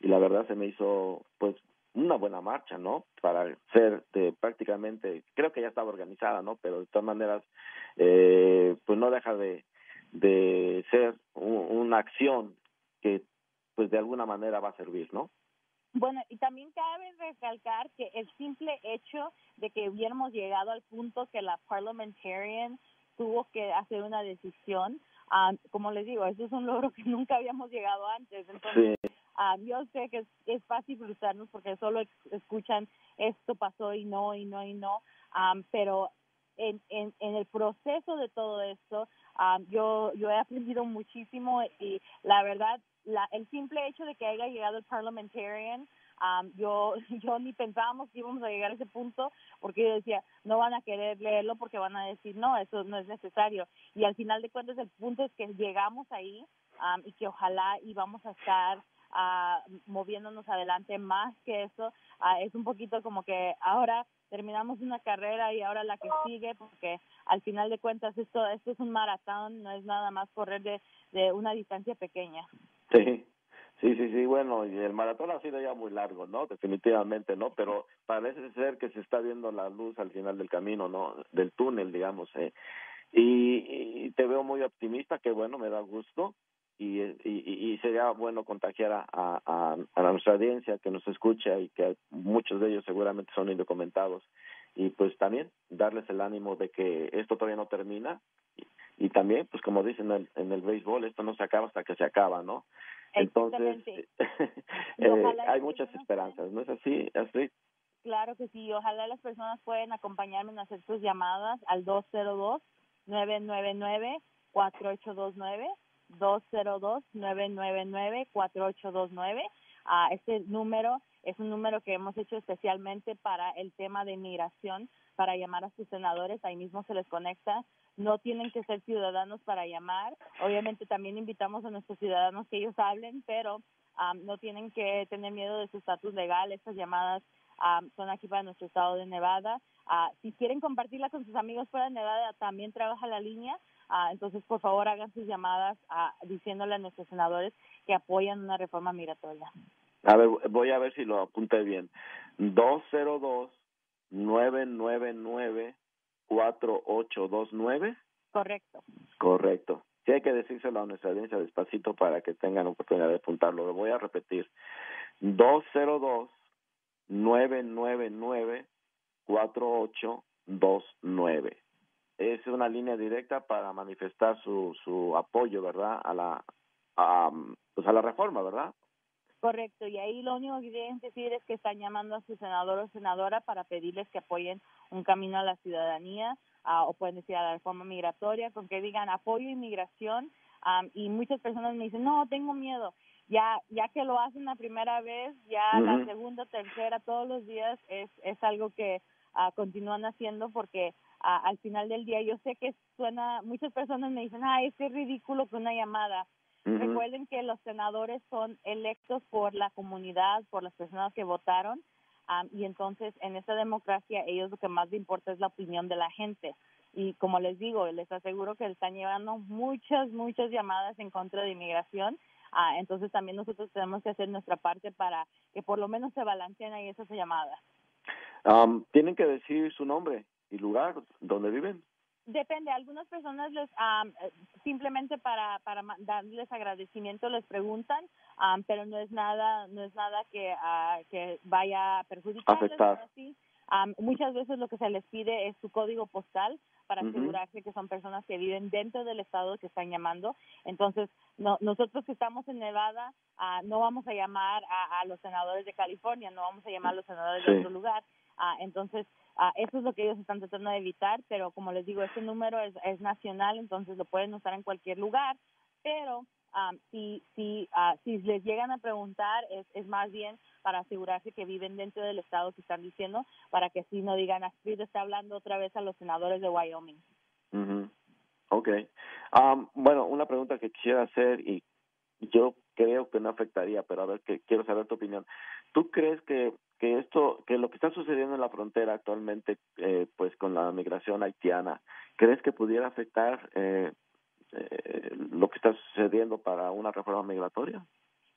y la verdad se me hizo, pues, una buena marcha, ¿no? Para ser de prácticamente, creo que ya estaba organizada, ¿no? Pero de todas maneras, eh, pues no deja de, de ser un- una acción que, pues de alguna manera va a servir, ¿no? Bueno, y también cabe recalcar que el simple hecho de que hubiéramos llegado al punto que la parliamentarian tuvo que hacer una decisión, ah, como les digo, eso es un logro que (laughs) nunca habíamos llegado antes. Entonces, Sí. ah, yo sé que es, es fácil frustrarnos porque solo escuchan esto pasó y no, y no, y no, ah, pero en, en, en el proceso de todo esto, ah, yo, yo he aprendido muchísimo y la verdad, la, el simple hecho de que haya llegado el parliamentarian, um, yo, (laughs) yo ni pensábamos que íbamos a llegar a ese punto porque yo decía, no van a querer leerlo porque van a decir, no, eso no es necesario. Y al final de cuentas el punto es que llegamos ahí um, y que ojalá íbamos a estar ah, moviéndonos adelante más que eso. Ah, es un poquito como que ahora terminamos una carrera y ahora la que sigue porque al final de cuentas esto esto es un maratón no es nada más correr de, de una distancia pequeña Sí, sí, sí, sí, bueno, y el maratón ha sido ya muy largo, ¿no? Definitivamente, ¿no? Pero parece ser que se está viendo la luz al final del camino, ¿no? Del túnel, digamos. Eh. Y, te veo muy optimista, que bueno, me da gusto. Y, y, y- sería bueno contagiar a, a- a nuestra audiencia que nos escucha y que muchos de ellos seguramente son indocumentados. Y pues también darles el ánimo de que esto todavía no termina y también, pues como dicen en el, en el béisbol, esto no se acaba hasta que se acaba, ¿no? Entonces, (laughs) eh, ojalá hay muchas esperanzas, ¿no es así, Astrid? Claro que sí, ojalá las personas pueden acompañarme en hacer sus llamadas al 202-999-4829, 202-999-4829. Ah, este número es un número que hemos hecho especialmente para el tema de inmigración, para llamar a sus senadores, ahí mismo se les conecta. No tienen que ser ciudadanos para llamar. Obviamente también invitamos a nuestros ciudadanos que ellos hablen, pero ah, no tienen que tener miedo de su estatus legal. Estas llamadas ah, son aquí para nuestro estado de Nevada. Ah, si quieren compartirla con sus amigos fuera de Nevada, también trabaja la línea. Ah, entonces, por favor, hagan sus llamadas ah, diciéndole a nuestros senadores que apoyan una reforma migratoria. A ver, voy a ver si lo apunté bien. 202-999-4829. Correcto. Correcto. Sí hay que decírselo a nuestra audiencia despacito para que tengan oportunidad de apuntarlo. Lo voy a repetir. 202-999-4829. Es una línea directa para manifestar su, su apoyo, ¿verdad? A la, a, pues a la reforma, ¿verdad? Correcto, y ahí lo único que quieren decir es que están llamando a su senador o senadora para pedirles que apoyen un camino a la ciudadanía ah, o pueden decir a la reforma migratoria, con que digan apoyo inmigración am, y muchas personas me dicen, no, tengo miedo. Ya ya que lo hacen la primera vez, ya la segunda, tercera, todos los días es, es algo que ah, continúan haciendo porque ah, al final del día yo sé que suena, muchas personas me dicen, ay, es que es ridículo que una llamada. Recuerden que los senadores son electos por la comunidad, por las personas que votaron, am, y entonces en esta democracia ellos lo que más les importa es la opinión de la gente. Y como les digo, les aseguro que están llevando muchas, muchas llamadas en contra de inmigración. Ah, entonces también nosotros tenemos que hacer nuestra parte para que por lo menos se balanceen ahí esas llamadas. Am, tienen que decir su nombre y lugar donde viven. Depende, algunas personas les eh, simplemente para para darles agradecimiento les preguntan, am, pero no es nada no es nada que ah, que vaya a perjudicarles. Afectar. pero sí, am, muchas veces lo que se les pide es su código postal para asegurarse que son personas que viven dentro del estado que están llamando. Entonces, no, nosotros que estamos en Nevada ah, no vamos a llamar a, a los senadores de California, no vamos a llamar a los senadores Sí. de otro lugar. Ah, entonces, ah, eso es lo que ellos están tratando de evitar, pero como les digo, este número es, es nacional, entonces lo pueden usar en cualquier lugar, pero ah, si, si, ah, si les llegan a preguntar, es, es más bien para asegurarse que viven dentro del estado que están diciendo, para que si no digan, Astrid está hablando otra vez a los senadores de Wyoming. Ujú. Okay. Am, bueno, una pregunta que quisiera hacer y yo creo que no afectaría, pero a ver, que quiero saber tu opinión. ¿Tú crees que que esto, que lo que está sucediendo en la frontera actualmente, eh, pues con la migración haitiana, crees que pudiera afectar eh, eh, lo que está sucediendo para una reforma migratoria?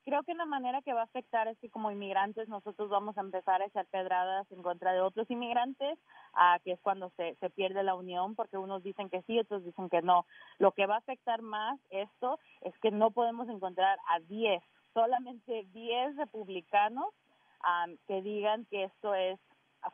Creo que la manera que va a afectar es que como inmigrantes nosotros vamos a empezar a echar pedradas en contra de otros inmigrantes, ah, que es cuando se, se pierde la unión, porque unos dicen que sí, otros dicen que no. Lo que va a afectar más esto es que no podemos encontrar a 10, solamente 10 republicanos que digan que esto es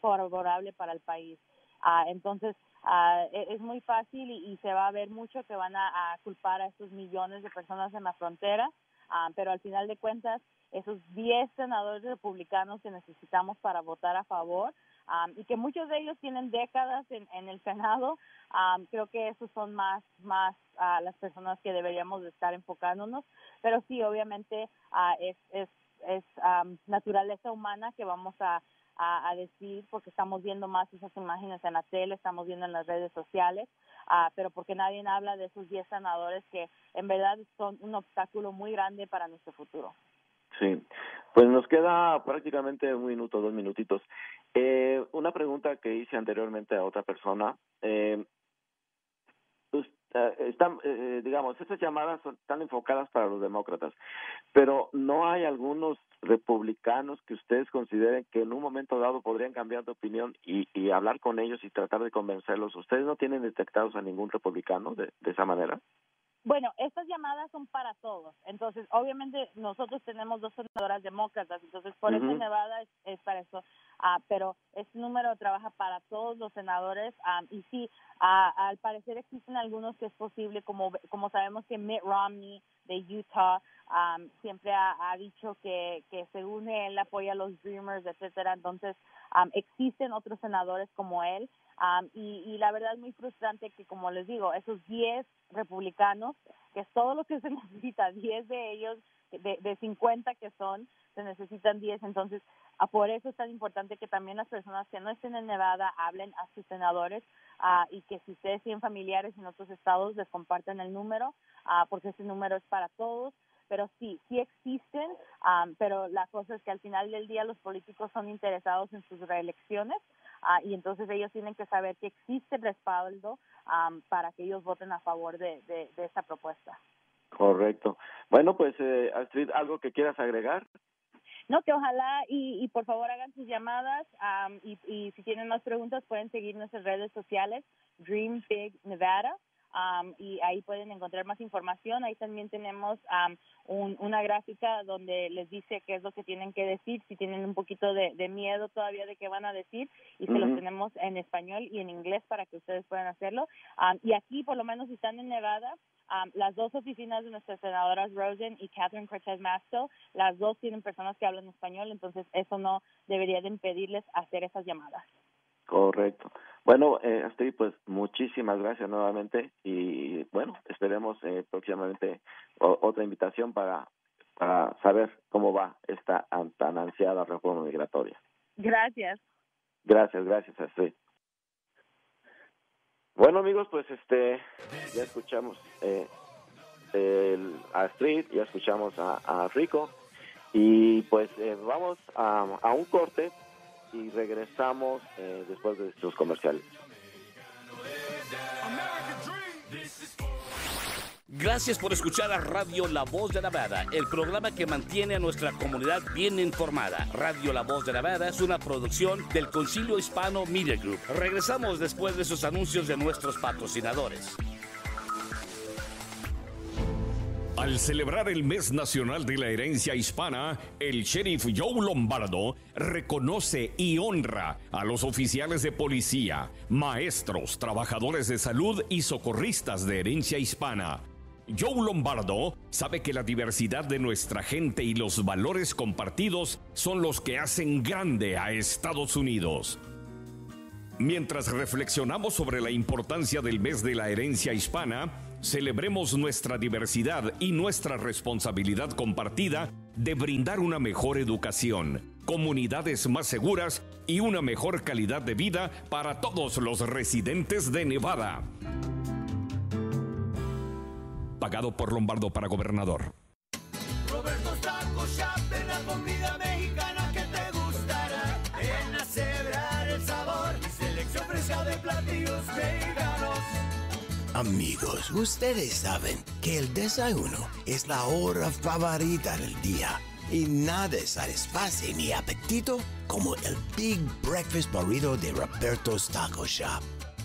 favorable para el país. Ah, entonces, ah, e- es muy fácil y, se va a ver mucho que van a culpar a estos millones de personas en la frontera, ah, pero al final de cuentas, esos 10 senadores republicanos que necesitamos para votar a favor, ah, y que muchos de ellos tienen décadas en, en el Senado, ah, creo que esos son más, más ah, las personas que deberíamos de estar enfocándonos, pero sí, obviamente ah, es, es, es naturaleza humana que vamos a, a decir porque estamos viendo más esas imágenes en la tele, estamos viendo en las redes sociales, ah, pero porque nadie habla de esos 10 senadores que en verdad son un obstáculo muy grande para nuestro futuro. Sí, pues nos queda prácticamente un minuto, dos minutitos. Eh, una pregunta que hice anteriormente a otra persona. Eh, eh, están, eh, digamos, estas llamadas están enfocadas para los demócratas, pero no hay algunos republicanos que ustedes consideren que en un momento dado podrían cambiar de opinión y, y hablar con ellos y tratar de convencerlos. ¿Ustedes no tienen detectados a ningún republicano de, de esa manera? Bueno, estas llamadas son para todos. Entonces, obviamente, nosotros tenemos dos senadoras demócratas, entonces por eso Nevada es, es para eso. Ah, pero este número trabaja para todos los senadores ah, y sí, ah, al parecer existen algunos que es posible, como como sabemos que Mitt Romney de Utah ah, siempre ha, ha dicho que, que según él apoya a los Dreamers, etcétera. Entonces, ah, existen otros senadores como él. Um, y, y la verdad es muy frustrante que, como les digo, esos 10 republicanos, que es todo lo que se (laughs) necesita, 10 de ellos, de, de 50 que son, se necesitan 10. Entonces, ah, por eso es tan importante que también las personas que no estén en Nevada hablen a sus senadores ah, y que si ustedes tienen familiares en otros estados, les compartan el número, ah, porque ese número es para todos pero sí, sí existen, am, pero la cosa es que al final del día los políticos son interesados en sus reelecciones ah, y entonces ellos tienen que saber que existe respaldo para que ellos voten a favor de, de, de esta propuesta. Correcto. Bueno, pues eh, Astrid, ¿algo que quieras agregar? No, que ojalá y, y por favor hagan sus llamadas am, y, y si tienen más preguntas pueden seguir nuestras redes sociales, Dream Big Nevada. Am, y ahí pueden encontrar más información. Ahí también tenemos am, un- una gráfica donde les dice qué es lo que tienen que decir, si tienen un poquito de, de miedo todavía de qué van a decir, y se los Ujú. tenemos en español y en inglés para que ustedes puedan hacerlo. Am, y aquí, por lo menos, si están en Nevada, am, las dos oficinas de nuestras senadoras Rosen y Catherine Cortez Masto, las dos tienen personas que hablan español, entonces eso no debería de impedirles hacer esas llamadas. Correcto. Bueno, eh, Astrid, pues muchísimas gracias nuevamente y bueno, esperemos eh, próximamente o- otra invitación para para saber cómo va esta an- tan ansiada reforma migratoria. Gracias. Gracias, gracias, Astrid. Bueno amigos, pues este ya escuchamos eh, el, a Street, ya escuchamos a, a Rico y pues eh, vamos a, a un corte y regresamos eh, después de estos comerciales. Gracias por escuchar a Radio La Voz de Nevada, el programa que mantiene a nuestra comunidad bien informada. Radio La Voz de Nevada es una producción del Concilio Hispano Media Group. Regresamos después de esos anuncios de nuestros patrocinadores. Al celebrar el mes nacional de la herencia hispana, el sheriff Joe Lombardo reconoce y honra a los oficiales de policía, maestros, trabajadores de salud y socorristas de herencia hispana. Joe Lombardo sabe que la diversidad de nuestra gente y los valores compartidos son los que hacen grande a Estados Unidos. Mientras reflexionamos sobre la importancia del mes de la herencia hispana, celebremos nuestra diversidad y nuestra responsabilidad compartida de brindar una mejor educación, comunidades más seguras y una mejor calidad de vida para todos los residentes de Nevada. Pagado por Lombardo para gobernador. Roberto's Amigos, ustedes saben que el desayuno es la hora favorita del día y nada satisface mi apetito como el Big Breakfast Burrito de Roberto's Taco Shop.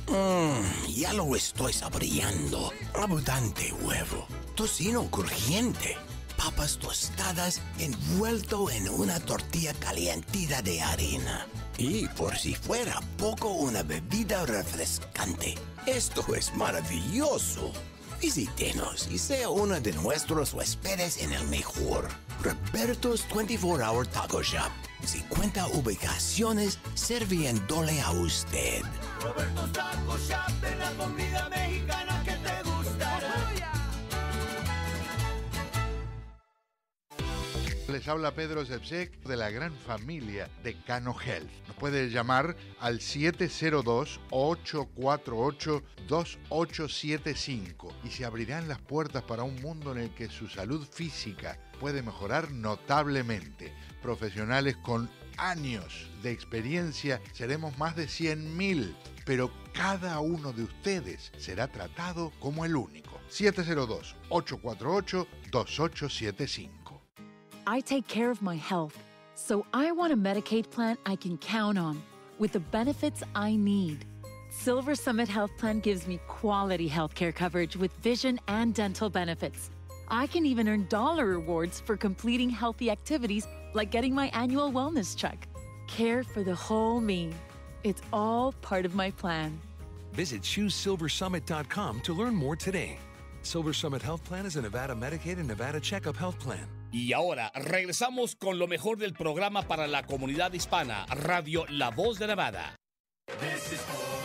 Mmm, ya lo estoy saboreando. Abundante huevo, tocino crujiente, papas tostadas envuelto en una tortilla calientita de harina. Y por si fuera poco, una bebida refrescante. Esto es maravilloso. Visítenos y sea uno de nuestros huéspedes en el mejor Roberto's 24 Hour Taco Shop. 50 ubicaciones sirviéndole a usted. Roberto's Taco Shop en la comida mexicana Les habla Pedro Zepsek de la gran familia de Cano Health. Nos puede llamar al 702-848-2875 y se abrirán las puertas para un mundo en el que su salud física puede mejorar notablemente. Profesionales con años de experiencia, seremos más de 100.000, pero cada uno de ustedes será tratado como el único. 702-848-2875. I take care of my health, so I want a Medicaid plan I can count on with the benefits I need. Silver Summit Health Plan gives me quality healthcare coverage with vision and dental benefits. I can even earn dollar rewards for completing healthy activities like getting my annual wellness check. Care for the whole me. It's all part of my plan. Visit ChooseSilverSummit.com to learn more today. Silver Summit Health Plan is a Nevada Medicaid and Nevada Checkup Health Plan. Y ahora regresamos con lo mejor del programa para la comunidad hispana, Radio La Voz de Nevada. This is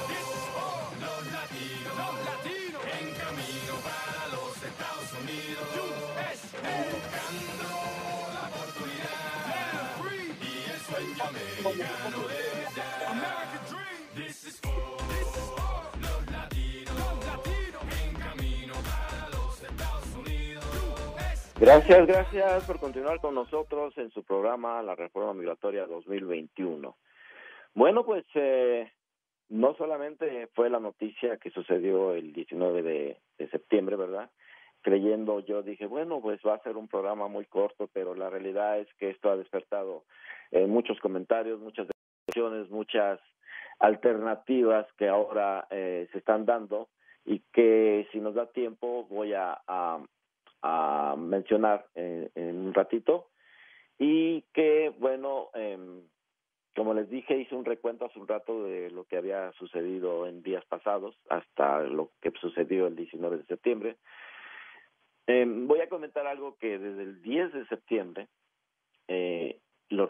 Gracias, gracias por continuar con nosotros en su programa La Reforma Migratoria 2021. Bueno, pues eh, no solamente fue la noticia que sucedió el 19 de, septiembre, ¿verdad? Creyendo yo dije, bueno, pues va a ser un programa muy corto, pero la realidad es que esto ha despertado eh, muchos comentarios, muchas discusiones, muchas alternativas que ahora eh, se están dando y que si nos da tiempo voy a, a mencionar eh, en un ratito. Y que bueno em, como les dije hice un recuento hace un rato de lo que había sucedido en días pasados hasta lo que sucedió el 19 de septiembre. Em, voy a comentar algo que desde el 10 de septiembre eh, los,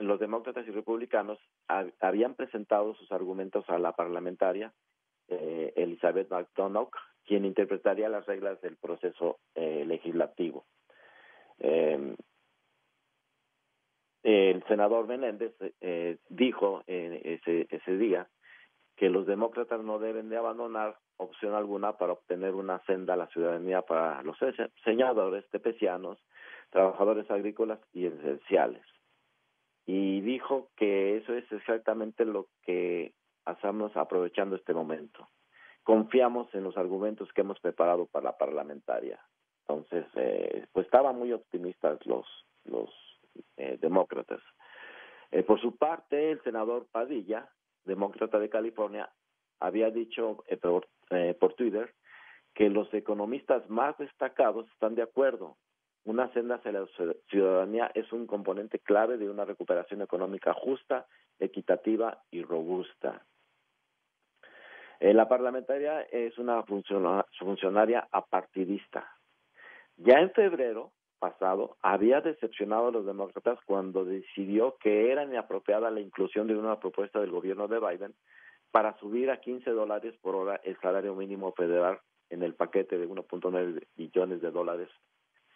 los demócratas y republicanos hab- habían presentado sus argumentos a la parlamentaria eh, Elizabeth McDonough, quien interpretaría las reglas del proceso eh, legislativo. Eh, el senador Menéndez eh, dijo eh, ese, ese día que los demócratas no deben de abandonar opción alguna para obtener una senda a la ciudadanía para los señaladores tepecianos, trabajadores agrícolas y esenciales. Y dijo que eso es exactamente lo que hacemos aprovechando este momento. Confiamos en los argumentos que hemos preparado para la parlamentaria. Entonces, eh, pues estaban muy optimistas los, los eh, demócratas. Eh, por su parte, el senador Padilla, demócrata de California, había dicho eh, por, eh, por Twitter que los economistas más destacados están de acuerdo. Una senda hacia la ciudadanía es un componente clave de una recuperación económica justa, equitativa y robusta. Eh, la parlamentaria es una funcionaria apartidista. Ya en febrero pasado había decepcionado a los demócratas cuando decidió que era inapropiada la inclusión de una propuesta del gobierno de Biden para subir a 15 dólares por hora el salario mínimo federal en el paquete de 1.9 billones de dólares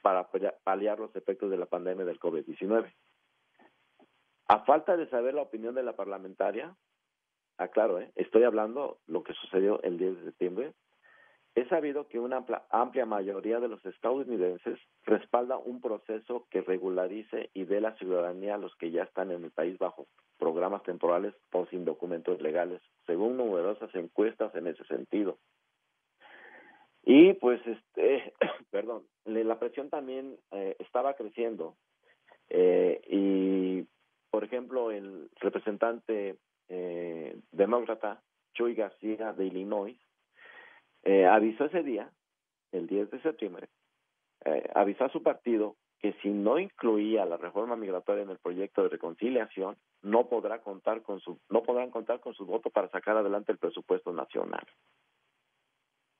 para paliar los efectos de la pandemia del COVID-19. A falta de saber la opinión de la parlamentaria, aclaro, ¿eh? estoy hablando lo que sucedió el 10 de septiembre, es sabido que una amplia mayoría de los estadounidenses respalda un proceso que regularice y dé la ciudadanía a los que ya están en el país bajo programas temporales o sin documentos legales, según numerosas encuestas en ese sentido. Y pues, este, (coughs) perdón, la presión también eh, estaba creciendo eh, y, por ejemplo, el representante eh, demócrata Chuy García de Illinois eh, avisó ese día, el 10 de septiembre, eh, avisó a su partido que si no incluía la reforma migratoria en el proyecto de reconciliación, no podrá contar con su, no podrán contar con su voto para sacar adelante el presupuesto nacional.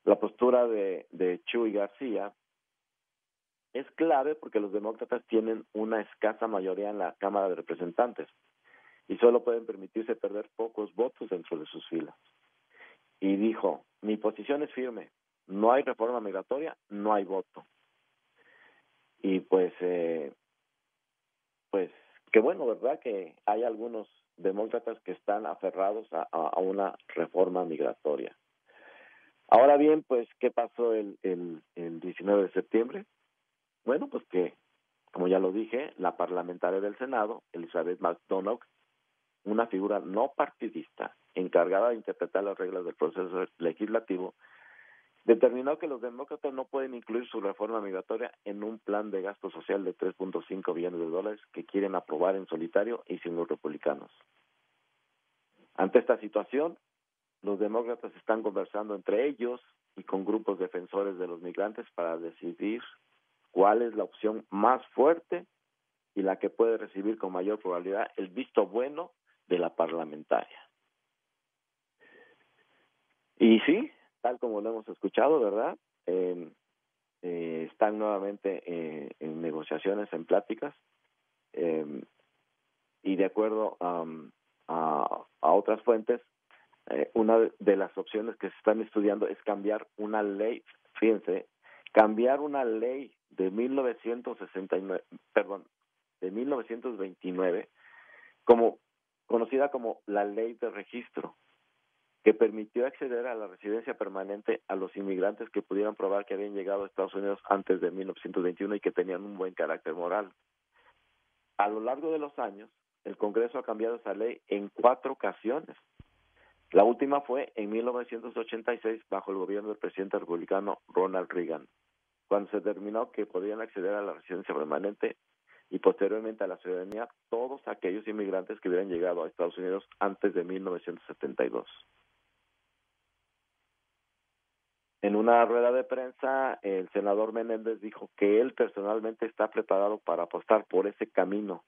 La postura de, de Chuy García es clave porque los demócratas tienen una escasa mayoría en la Cámara de Representantes y solo pueden permitirse perder pocos votos dentro de sus filas. Y dijo, mi posición es firme. No hay reforma migratoria, no hay voto. Y pues, eh, pues, qué bueno, ¿verdad? Que hay algunos demócratas que están aferrados a, una reforma migratoria. Ahora bien, pues, ¿qué pasó el, el, el 19 de septiembre? Bueno, pues que, como ya lo dije, la parlamentaria del Senado, Elizabeth McDonough, una figura no partidista, encargada de interpretar las reglas del proceso legislativo, determinó que los demócratas no pueden incluir su reforma migratoria en un plan de gasto social de 3.5 billones de dólares que quieren aprobar en solitario y sin los republicanos. Ante esta situación, los demócratas están conversando entre ellos y con grupos defensores de los migrantes para decidir cuál es la opción más fuerte y la que puede recibir con mayor probabilidad el visto bueno de la parlamentaria. Y sí, tal como lo hemos escuchado, ¿verdad? Eh, están nuevamente eh, en negociaciones, en pláticas, eh, y de acuerdo um, a, a, otras fuentes, eh, una de las opciones que se están estudiando es cambiar una ley, fíjense, cambiar una ley de 1969, perdón, de 1929, como conocida como la ley de registro, que permitió acceder a la residencia permanente a los inmigrantes que pudieran probar que habían llegado a Estados Unidos antes de 1921 y que tenían un buen carácter moral. A lo largo de los años, el Congreso ha cambiado esa ley en cuatro ocasiones. La última fue en 1986 bajo el gobierno del presidente republicano Ronald Reagan, cuando se determinó que podían acceder a la residencia permanente y posteriormente a la ciudadanía todos aquellos inmigrantes que hubieran llegado a Estados Unidos antes de 1972. En una rueda de prensa, el senador Menéndez dijo que él personalmente está preparado para apostar por ese camino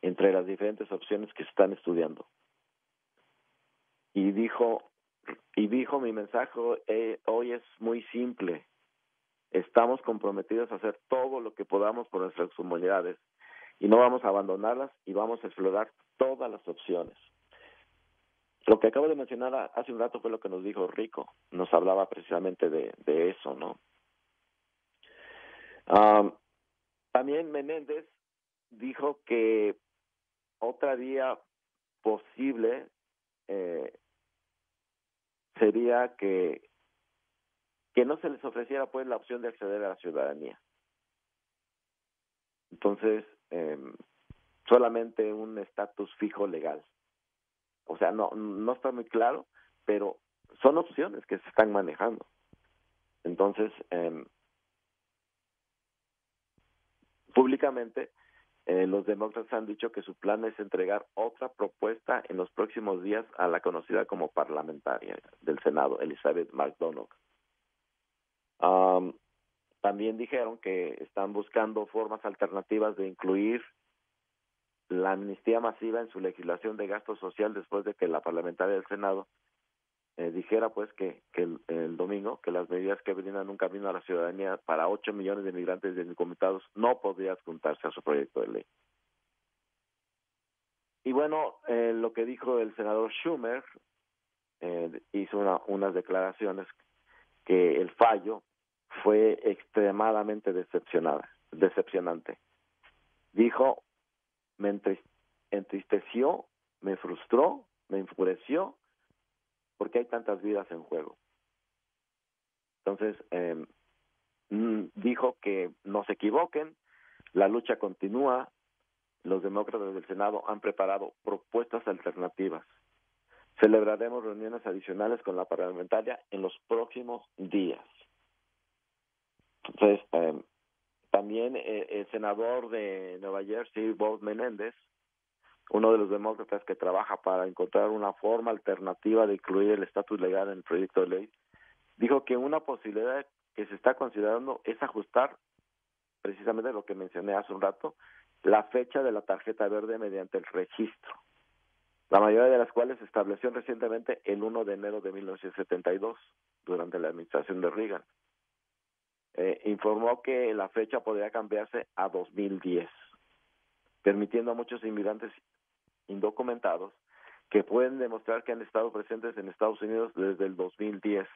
entre las diferentes opciones que se están estudiando. Y dijo, y dijo mi mensaje eh, hoy es muy simple. Estamos comprometidos a hacer todo lo que podamos por nuestras comunidades y no vamos a abandonarlas y vamos a explorar todas las opciones. Lo que acabo de mencionar hace un rato fue lo que nos dijo Rico, nos hablaba precisamente de, eso, ¿no? También Menéndez dijo que otra vía posible eh, sería que que no se les ofreciera pues la opción de acceder a la ciudadanía. Entonces, eh, solamente un estatus fijo legal. O sea, no, no está muy claro, pero son opciones que se están manejando. Entonces, eh, públicamente, eh, los demócratas han dicho que su plan es entregar otra propuesta en los próximos días a la conocida como parlamentaria del Senado, Elizabeth McDonough. Um, también dijeron que están buscando formas alternativas de incluir la amnistía masiva en su legislación de gasto social después de que la parlamentaria del Senado eh, dijera pues que, el, domingo que las medidas que brindan un camino a la ciudadanía para 8 millones de migrantes indocumentados no podrían juntarse a su proyecto de ley. Y bueno, eh, lo que dijo el senador Schumer eh, hizo una, unas declaraciones que el fallo fue extremadamente decepcionada, decepcionante. Dijo, me entristeció, me frustró, me enfureció, porque hay tantas vidas en juego. Entonces, eh, dijo que no se equivoquen, la lucha continúa, los demócratas del Senado han preparado propuestas alternativas. Celebraremos reuniones adicionales con la parlamentaria en los próximos días. Entonces, eh, también eh, el senador de Nueva Jersey, Bob Menéndez, uno de los demócratas que trabaja para encontrar una forma alternativa de incluir el estatus legal en el proyecto de ley, dijo que una posibilidad que se está considerando es ajustar precisamente lo que mencioné hace un rato, la fecha de la tarjeta verde mediante el registro, la mayoría de las cuales se estableció recientemente el 1 de enero de 1972, durante la administración de Reagan. Eh, informó que la fecha podría cambiarse a 2010, permitiendo a muchos inmigrantes indocumentados que pueden demostrar que han estado presentes en Estados Unidos desde el 2010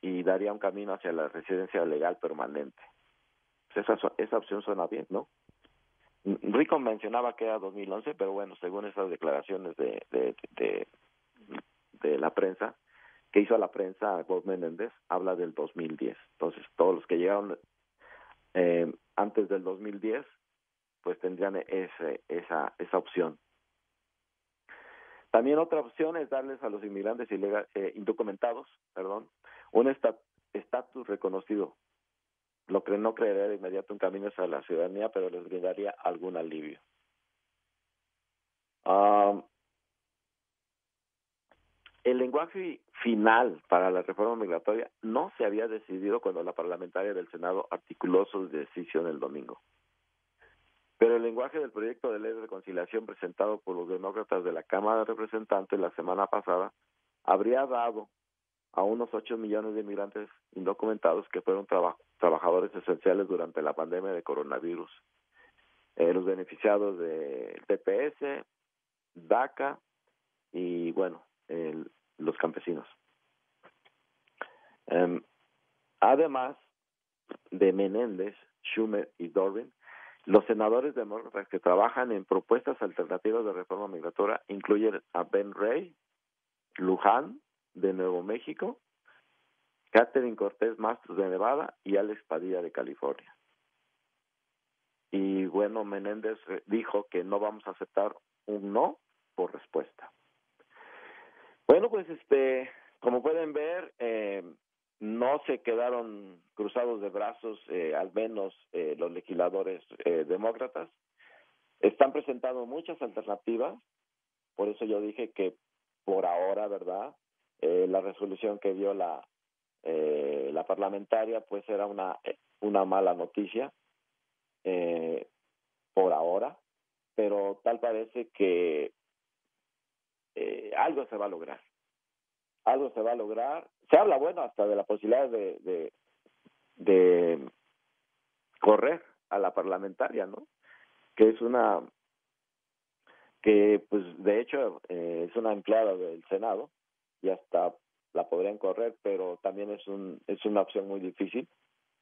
y daría un camino hacia la residencia legal permanente. Pues esa, esa opción suena bien, ¿no? Rico mencionaba que era 2011, pero bueno, según esas declaraciones de, de, la prensa, que hizo a la prensa Bob Menéndez, habla del 2010. Entonces, todos los que llegaron eh, antes del 2010, pues tendrían ese, esa, esa opción. También otra opción es darles a los inmigrantes ilegal, eh, indocumentados, perdón, un estatus reconocido, lo que no crearía de inmediato un camino hacia la ciudadanía, pero les brindaría algún alivio. Um, el lenguaje final para la reforma migratoria no se había decidido cuando la parlamentaria del Senado articuló su decisión el domingo. Pero el lenguaje del proyecto de ley de reconciliación presentado por los demócratas de la Cámara de Representantes la semana pasada habría dado a unos 8 millones de inmigrantes indocumentados que fueron trabajadores esenciales durante la pandemia de coronavirus. Eh, los beneficiados de TPS, DACA y, bueno, los campesinos. Em, además de Menéndez, Schumer y Dorbin, los senadores demócratas que trabajan en propuestas alternativas de reforma migratoria incluyen a Ben Ray, Luján, de Nuevo México, Catherine Cortés Mastros de Nevada y Alex Padilla de California. Y bueno, Menéndez dijo que no vamos a aceptar un no por respuesta. Bueno, pues este, como pueden ver, eh, no se quedaron cruzados de brazos, eh, al menos eh, los legisladores eh, demócratas. Están presentando muchas alternativas, por eso yo dije que por ahora, ¿verdad? La resolución que dio la la parlamentaria, pues era una una mala noticia por ahora, pero tal parece que algo se va a lograr algo se va a lograr. Se habla, bueno, hasta de la posibilidad de, de, de correr a la parlamentaria, ¿no? Que es una, que pues de hecho eh, es una empleada del Senado y hasta la podrían correr, pero también es un es una opción muy difícil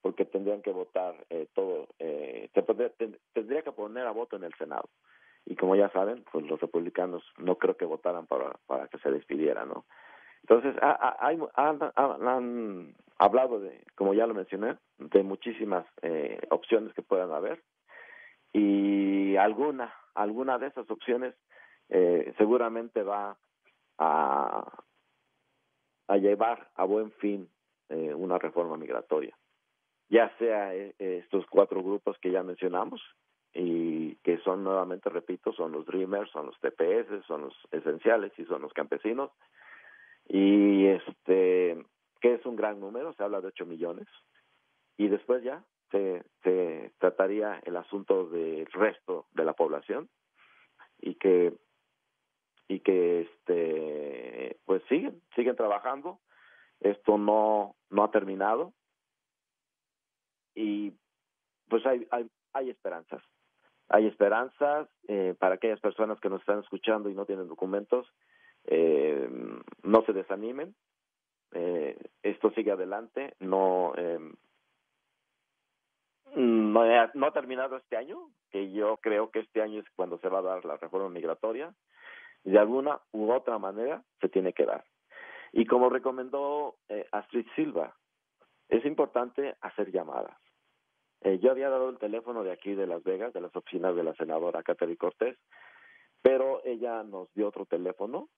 porque tendrían que votar eh, todo, eh, tendría que poner a voto en el Senado y como ya saben, pues los republicanos no creo que votaran para para que se despidiera, ¿no? Entonces, hay, han, han, hablado de, como ya lo mencioné, de muchísimas eh, opciones que puedan haber y alguna, alguna de esas opciones eh, seguramente va a, a llevar a buen fin eh, una reforma migratoria, ya sea eh, estos cuatro grupos que ya mencionamos y que son nuevamente, repito, son los Dreamers, son los TPS, son los esenciales y son los campesinos, y este que es un gran número, se habla de 8 millones, y después ya se, se trataría el asunto del resto de la población y que y que este pues siguen siguen trabajando. Esto no no ha terminado. Y pues hay hay, hay esperanzas. Hay esperanzas eh, para aquellas personas que nos están escuchando y no tienen documentos eh, no se desanimen, eh, esto sigue adelante, no, eh, no, ha, no ha terminado este año, que yo creo que este año es cuando se va a dar la reforma migratoria, de alguna u otra manera se tiene que dar. Y como recomendó eh, Astrid Silva, es importante hacer llamadas. Eh, yo había dado el teléfono de aquí de Las Vegas, de las oficinas de la senadora Catherine Cortés, pero ella nos dio otro teléfono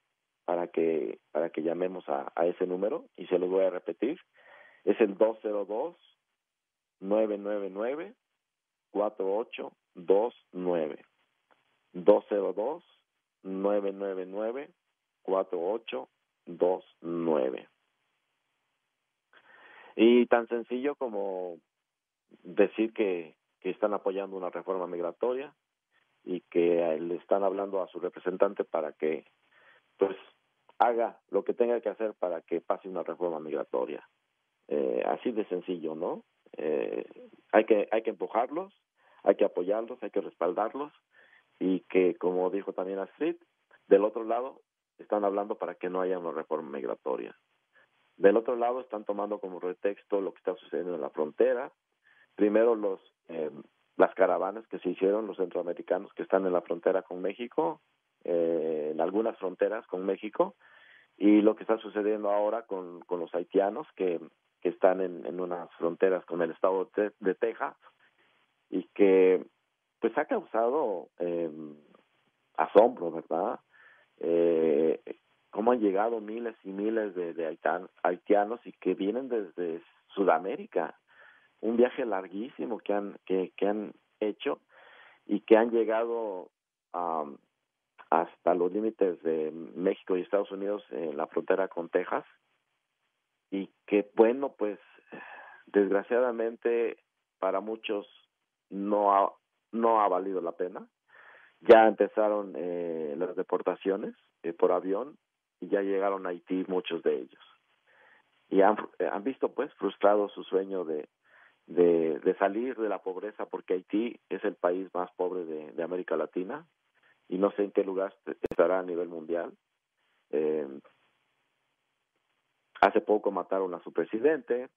para que para que llamemos a, a ese número y se lo voy a repetir es el 202 999 4829 202 999 4829 y tan sencillo como decir que, que están apoyando una reforma migratoria y que le están hablando a su representante para que pues haga lo que tenga que hacer para que pase una reforma migratoria. Eh, así de sencillo, ¿no? Eh, hay que hay que empujarlos, hay que apoyarlos, hay que respaldarlos y que, como dijo también Astrid, del otro lado están hablando para que no haya una reforma migratoria. Del otro lado están tomando como pretexto lo que está sucediendo en la frontera. Primero los eh, las caravanas que se hicieron los centroamericanos que están en la frontera con México, eh, en algunas fronteras con México y lo que está sucediendo ahora con, con los haitianos que, que están en, en unas fronteras con el estado de, de Texas y que pues ha causado eh, asombro, ¿verdad? Eh, cómo han llegado miles y miles de, haitianos y que vienen desde Sudamérica, un viaje larguísimo que han que, han hecho y que han llegado hasta los límites de México y Estados Unidos en la frontera con Texas y que bueno pues desgraciadamente para muchos no no ha valido la pena ya empezaron eh, las deportaciones eh, por avión y ya llegaron a Haití muchos de ellos y han, han visto pues frustrado su sueño de, de, salir de la pobreza porque Haití es el país más pobre de, de América Latina y no sé en qué lugar estará a nivel mundial. Eh, hace poco mataron a su presidente,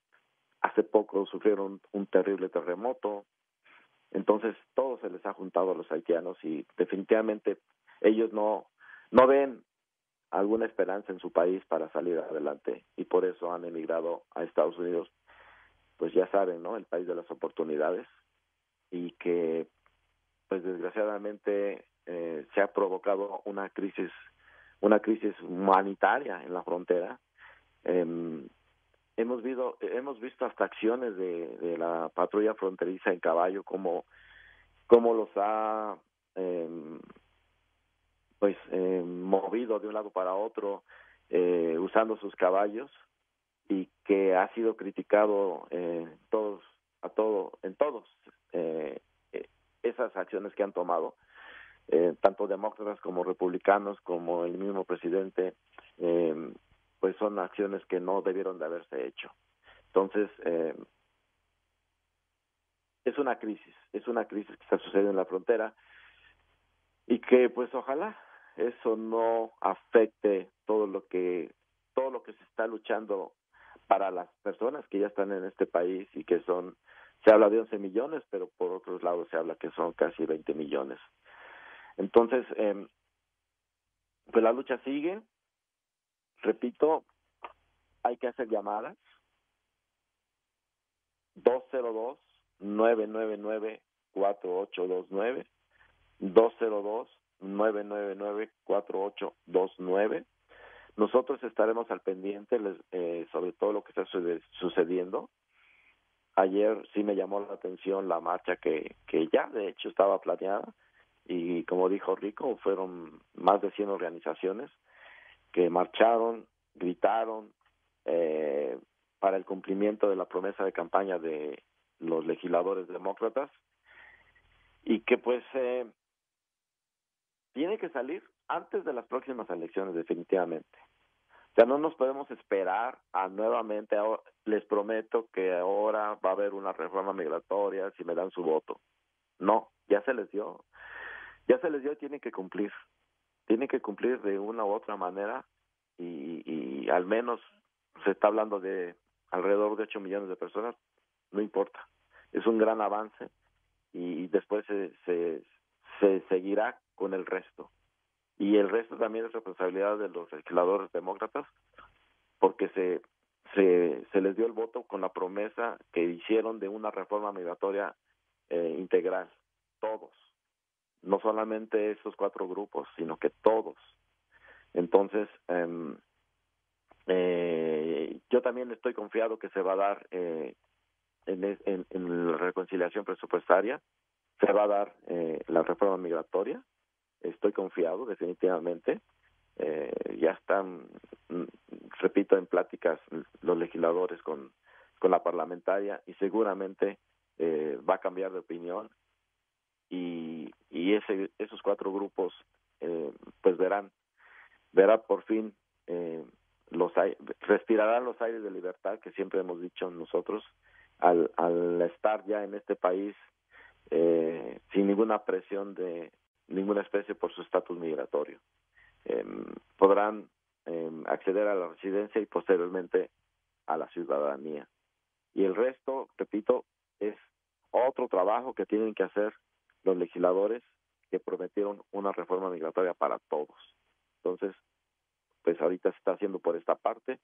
hace poco sufrieron un, terrible terremoto, entonces todo se les ha juntado a los haitianos y definitivamente ellos no no ven alguna esperanza en su país para salir adelante y por eso han emigrado a Estados Unidos pues ya saben no el país de las oportunidades y que pues desgraciadamente eh, se ha provocado una crisis una crisis humanitaria en la frontera eh, hemos visto hemos visto hasta acciones de, la patrulla fronteriza en caballo como como los ha eh, pues eh, movido de un lado para otro eh, usando sus caballos y que ha sido criticado eh, todos a todo en todos eh, esas acciones que han tomado eh, tanto demócratas como republicanos, como el mismo presidente, eh, pues son acciones que no debieron de haberse hecho. Entonces, eh, es una crisis, es una crisis que está sucediendo en la frontera y que pues ojalá eso no afecte todo lo que todo lo que se está luchando para las personas que ya están en este país y que son se habla de 11 millones, pero por otros lados se habla que son casi 20 millones. Entonces, eh, pues la lucha sigue, repito, hay que hacer llamadas 202-999-4829, 202-999-4829. Nosotros estaremos al pendiente eh, sobre todo lo que está suce- sucediendo. Ayer sí me llamó la atención la marcha que, que ya de hecho estaba planeada y como dijo Rico, fueron más de 100 organizaciones que marcharon, gritaron eh, para el cumplimiento de la promesa de campaña de los legisladores demócratas y que pues eh, tiene que salir antes de las próximas elecciones definitivamente. O sea, no nos podemos esperar a nuevamente, ahora- les prometo que ahora va a haber una reforma migratoria si me dan su voto. No, ya se les dio. Ya se les dio y tienen que cumplir. Tienen que cumplir de una u otra manera y, y al menos se está hablando de alrededor de 8 millones de personas, no importa. Es un gran avance y después se, se, se seguirá con el resto. Y el resto también es responsabilidad de los legisladores demócratas porque se, se, se les dio el voto con la promesa que hicieron de una reforma migratoria eh, integral, todos, no solamente esos cuatro grupos, sino que todos. Entonces, em, eh, yo también estoy confiado que se va a dar eh, en, en, la reconciliación presupuestaria, se va a dar eh, la reforma migratoria. Estoy confiado, definitivamente. Eh, ya están, mm, repito, en pláticas los legisladores con, con la parlamentaria y seguramente va a cambiar de opinión y, y ese, esos cuatro grupos eh, pues verán verá por fin eh, los respirarán los aires de libertad que siempre hemos dicho nosotros al, al estar ya en este país eh, sin ninguna presión de ninguna especie por su estatus migratorio. Em, podrán em, acceder a la residencia y posteriormente a la ciudadanía. Y el resto repito es otro trabajo que tienen que hacer los legisladores que prometieron una reforma migratoria para todos. Entonces pues ahorita se está haciendo por esta parte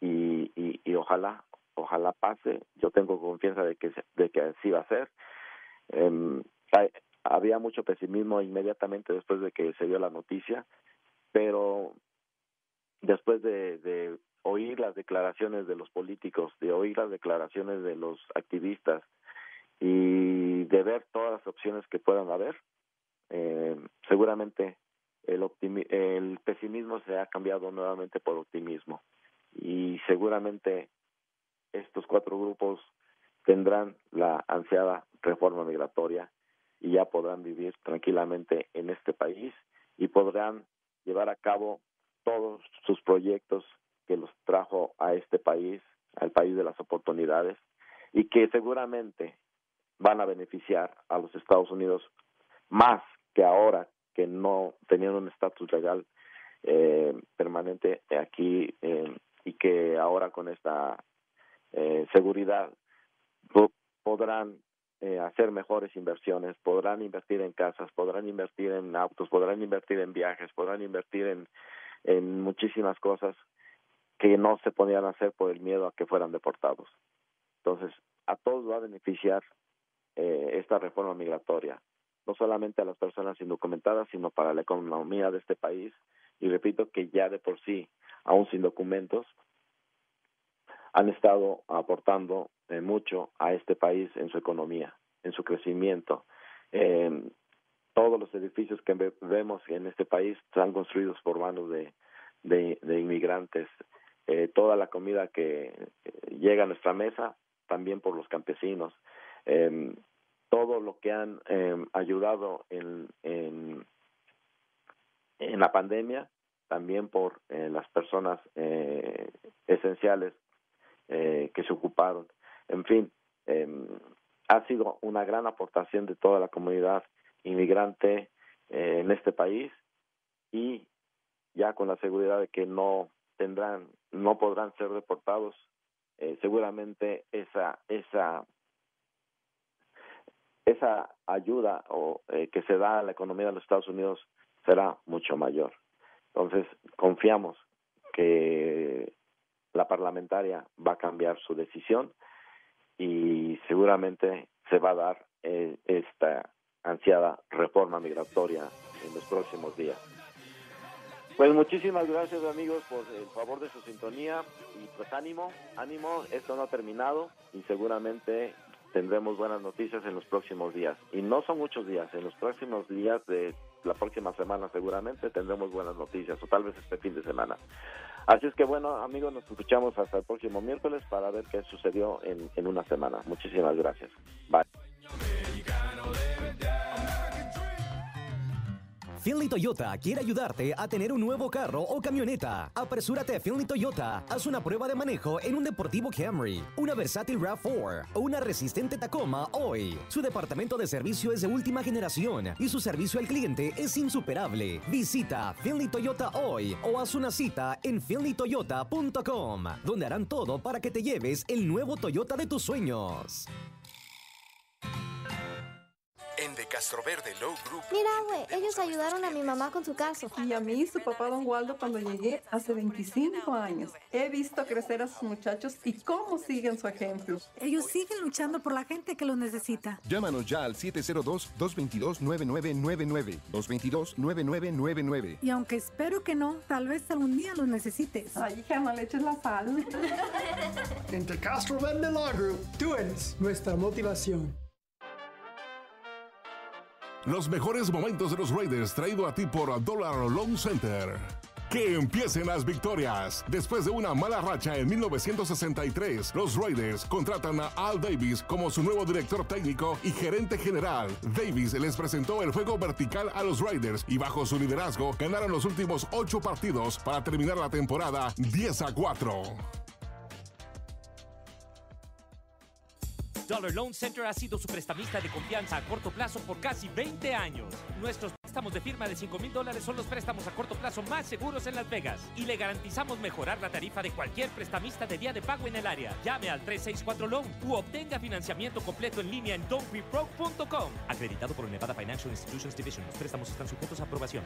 y, y, y ojalá ojalá pase. Yo tengo confianza de que de que así va a ser. Em, había mucho pesimismo inmediatamente después de que se dio la noticia pero después de, de oír las declaraciones de los políticos de oír las declaraciones de los activistas y de ver todas las opciones que puedan haber eh, seguramente el, el pesimismo se ha cambiado nuevamente por optimismo. Y seguramente estos cuatro grupos tendrán la ansiada reforma migratoria y ya podrán vivir tranquilamente en este país y podrán llevar a cabo todos sus proyectos que los trajo a este país, al país de las oportunidades y que seguramente van a beneficiar a los Estados Unidos más que ahora que no tenían un estatus legal eh, permanente aquí eh, y que ahora con esta eh, seguridad po- podrán eh, hacer mejores inversiones, podrán invertir en casas, podrán invertir en autos, podrán invertir en viajes, podrán invertir en, en muchísimas cosas que no se podían hacer por el miedo a que fueran deportados. Entonces, a todos va a beneficiar eh, esta reforma migratoria, no solamente a las personas indocumentadas, sino para la economía de este país. Y repito que ya de por sí, aún sin documentos, han estado aportando eh, mucho a este país en su economía, en su crecimiento. Eh, todos los edificios que ve- vemos en este país están construidos por manos de, de, de inmigrantes. Eh, toda la comida que eh, llega a nuestra mesa también por los campesinos. Eh, todo lo que han eh, ayudado en, en, la pandemia también por eh, las personas eh, esenciales eh, que se ocuparon. En fin, eh, ha sido una gran aportación de toda la comunidad inmigrante eh, en este país y ya con la seguridad de que no tendrán, no podrán ser deportados, eh, seguramente esa esa esa ayuda o eh, que se da a la economía de los Estados Unidos será mucho mayor. Entonces, confiamos que la parlamentaria va a cambiar su decisión y seguramente se va a dar eh, esta ansiada reforma migratoria en los próximos días. Pues muchísimas gracias amigos por el favor de su sintonía y pues ánimo, ánimo, esto no ha terminado y seguramente tendremos buenas noticias en los próximos días. Y no son muchos días, en los próximos días de la próxima semana seguramente tendremos buenas noticias o tal vez este fin de semana. Así es que bueno amigos, nos escuchamos hasta el próximo miércoles para ver qué sucedió en, en una semana. Muchísimas gracias. Bye. Finley Toyota quiere ayudarte a tener un nuevo carro o camioneta. Apresúrate a Finley Toyota. Haz una prueba de manejo en un deportivo Camry, una versátil RAV4 o una resistente Tacoma hoy. Su departamento de servicio es de última generación y su servicio al cliente es insuperable. Visita Finley Toyota hoy o haz una cita en finleytoyota.com, donde harán todo para que te lleves el nuevo Toyota de tus sueños. Castroverde Low Group. Mira, güey, ellos ayudaron a mi mamá con su caso. Y a mí, su papá Don Waldo, cuando llegué hace 25 años. He visto crecer a sus muchachos y cómo siguen su ejemplo. Ellos siguen luchando por la gente que los necesita. Llámanos ya al 702-222-9999. 222-9999. Y aunque espero que no, tal vez algún día los necesites. Ay, hija, no le eches la sal. En The Castroverde Law Group, tú eres nuestra motivación. Los mejores momentos de los Raiders traído a ti por Dollar Loan Center. Que empiecen las victorias. Después de una mala racha en 1963, los Raiders contratan a Al Davis como su nuevo director técnico y gerente general. Davis les presentó el juego vertical a los Raiders y bajo su liderazgo ganaron los últimos ocho partidos para terminar la temporada 10 a 4. Dollar Loan Center ha sido su prestamista de confianza a corto plazo por casi 20 años. Nuestros préstamos de firma de 5 mil dólares son los préstamos a corto plazo más seguros en Las Vegas y le garantizamos mejorar la tarifa de cualquier prestamista de día de pago en el área. Llame al 364 Loan u obtenga financiamiento completo en línea en don'tbebroke.com. Acreditado por el Nevada Financial Institutions Division. Los préstamos están sujetos a aprobación.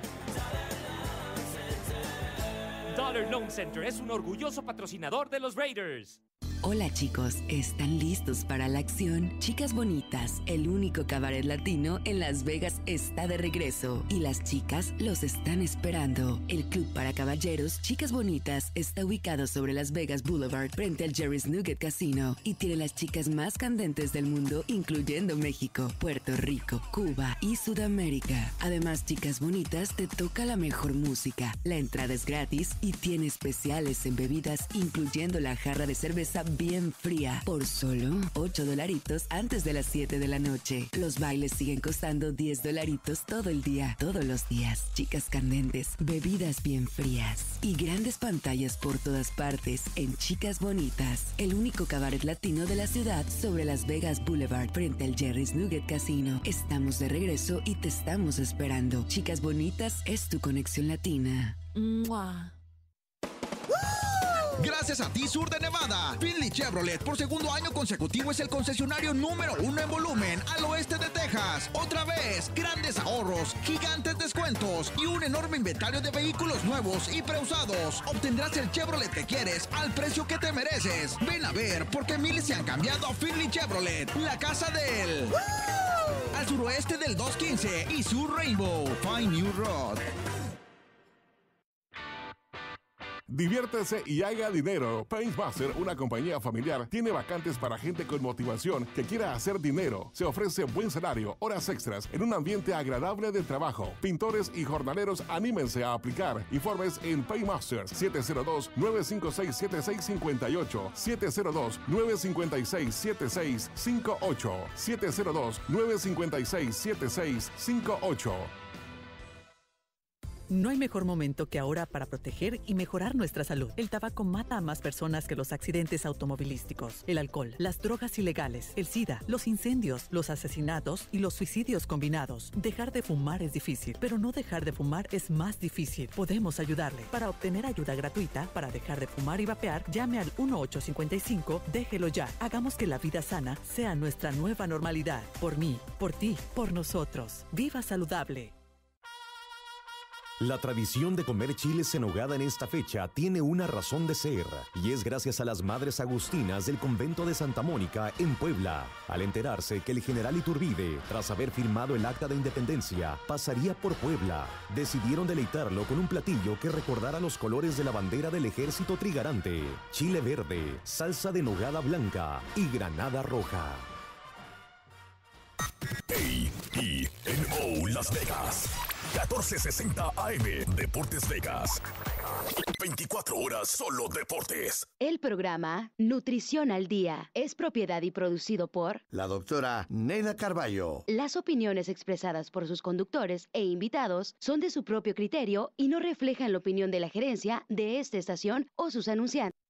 Dollar Loan Center es un orgulloso patrocinador de los Raiders. Hola chicos, ¿están listos para la acción? Chicas Bonitas, el único cabaret latino en Las Vegas está de regreso y las chicas los están esperando. El club para caballeros Chicas Bonitas está ubicado sobre Las Vegas Boulevard frente al Jerry's Nugget Casino y tiene las chicas más candentes del mundo, incluyendo México, Puerto Rico, Cuba y Sudamérica. Además, Chicas Bonitas te toca la mejor música, la entrada es gratis y tiene especiales en bebidas, incluyendo la jarra de cerveza bien fría por solo 8 dolaritos antes de las 7 de la noche. Los bailes siguen costando 10 dolaritos todo el día, todos los días. Chicas candentes, bebidas bien frías y grandes pantallas por todas partes en Chicas Bonitas, el único cabaret latino de la ciudad sobre Las Vegas Boulevard frente al Jerry's Nugget Casino. Estamos de regreso y te estamos esperando. Chicas Bonitas es tu conexión latina. ¡Mua! Gracias a ti, Sur de Nevada. Finley Chevrolet por segundo año consecutivo es el concesionario número uno en volumen al oeste de Texas. Otra vez, grandes ahorros, gigantes descuentos y un enorme inventario de vehículos nuevos y preusados. Obtendrás el Chevrolet que quieres al precio que te mereces. Ven a ver, porque miles se han cambiado a Finley Chevrolet, la casa del... Al suroeste del 215 y Sur Rainbow. Find New Road. Diviértese y haga dinero. Paintmaster, una compañía familiar, tiene vacantes para gente con motivación que quiera hacer dinero. Se ofrece buen salario, horas extras, en un ambiente agradable de trabajo. Pintores y jornaleros, anímense a aplicar. Informes en Paintmaster 702-956-7658. 702-956-7658. 702-956-7658. No hay mejor momento que ahora para proteger y mejorar nuestra salud. El tabaco mata a más personas que los accidentes automovilísticos, el alcohol, las drogas ilegales, el SIDA, los incendios, los asesinatos y los suicidios combinados. Dejar de fumar es difícil, pero no dejar de fumar es más difícil. Podemos ayudarle. Para obtener ayuda gratuita para dejar de fumar y vapear, llame al 1855 Déjelo ya. Hagamos que la vida sana sea nuestra nueva normalidad. Por mí, por ti, por nosotros. Viva saludable. La tradición de comer chiles en hogada en esta fecha tiene una razón de ser, y es gracias a las madres agustinas del convento de Santa Mónica en Puebla. Al enterarse que el general Iturbide, tras haber firmado el acta de independencia, pasaría por Puebla, decidieron deleitarlo con un platillo que recordara los colores de la bandera del ejército trigarante, chile verde, salsa de nogada blanca y granada roja. A-I-N-O Las Vegas. 1460 AM Deportes Vegas. 24 horas solo deportes. El programa Nutrición al Día es propiedad y producido por La doctora Neida Carballo. Las opiniones expresadas por sus conductores e invitados son de su propio criterio y no reflejan la opinión de la gerencia de esta estación o sus anunciantes.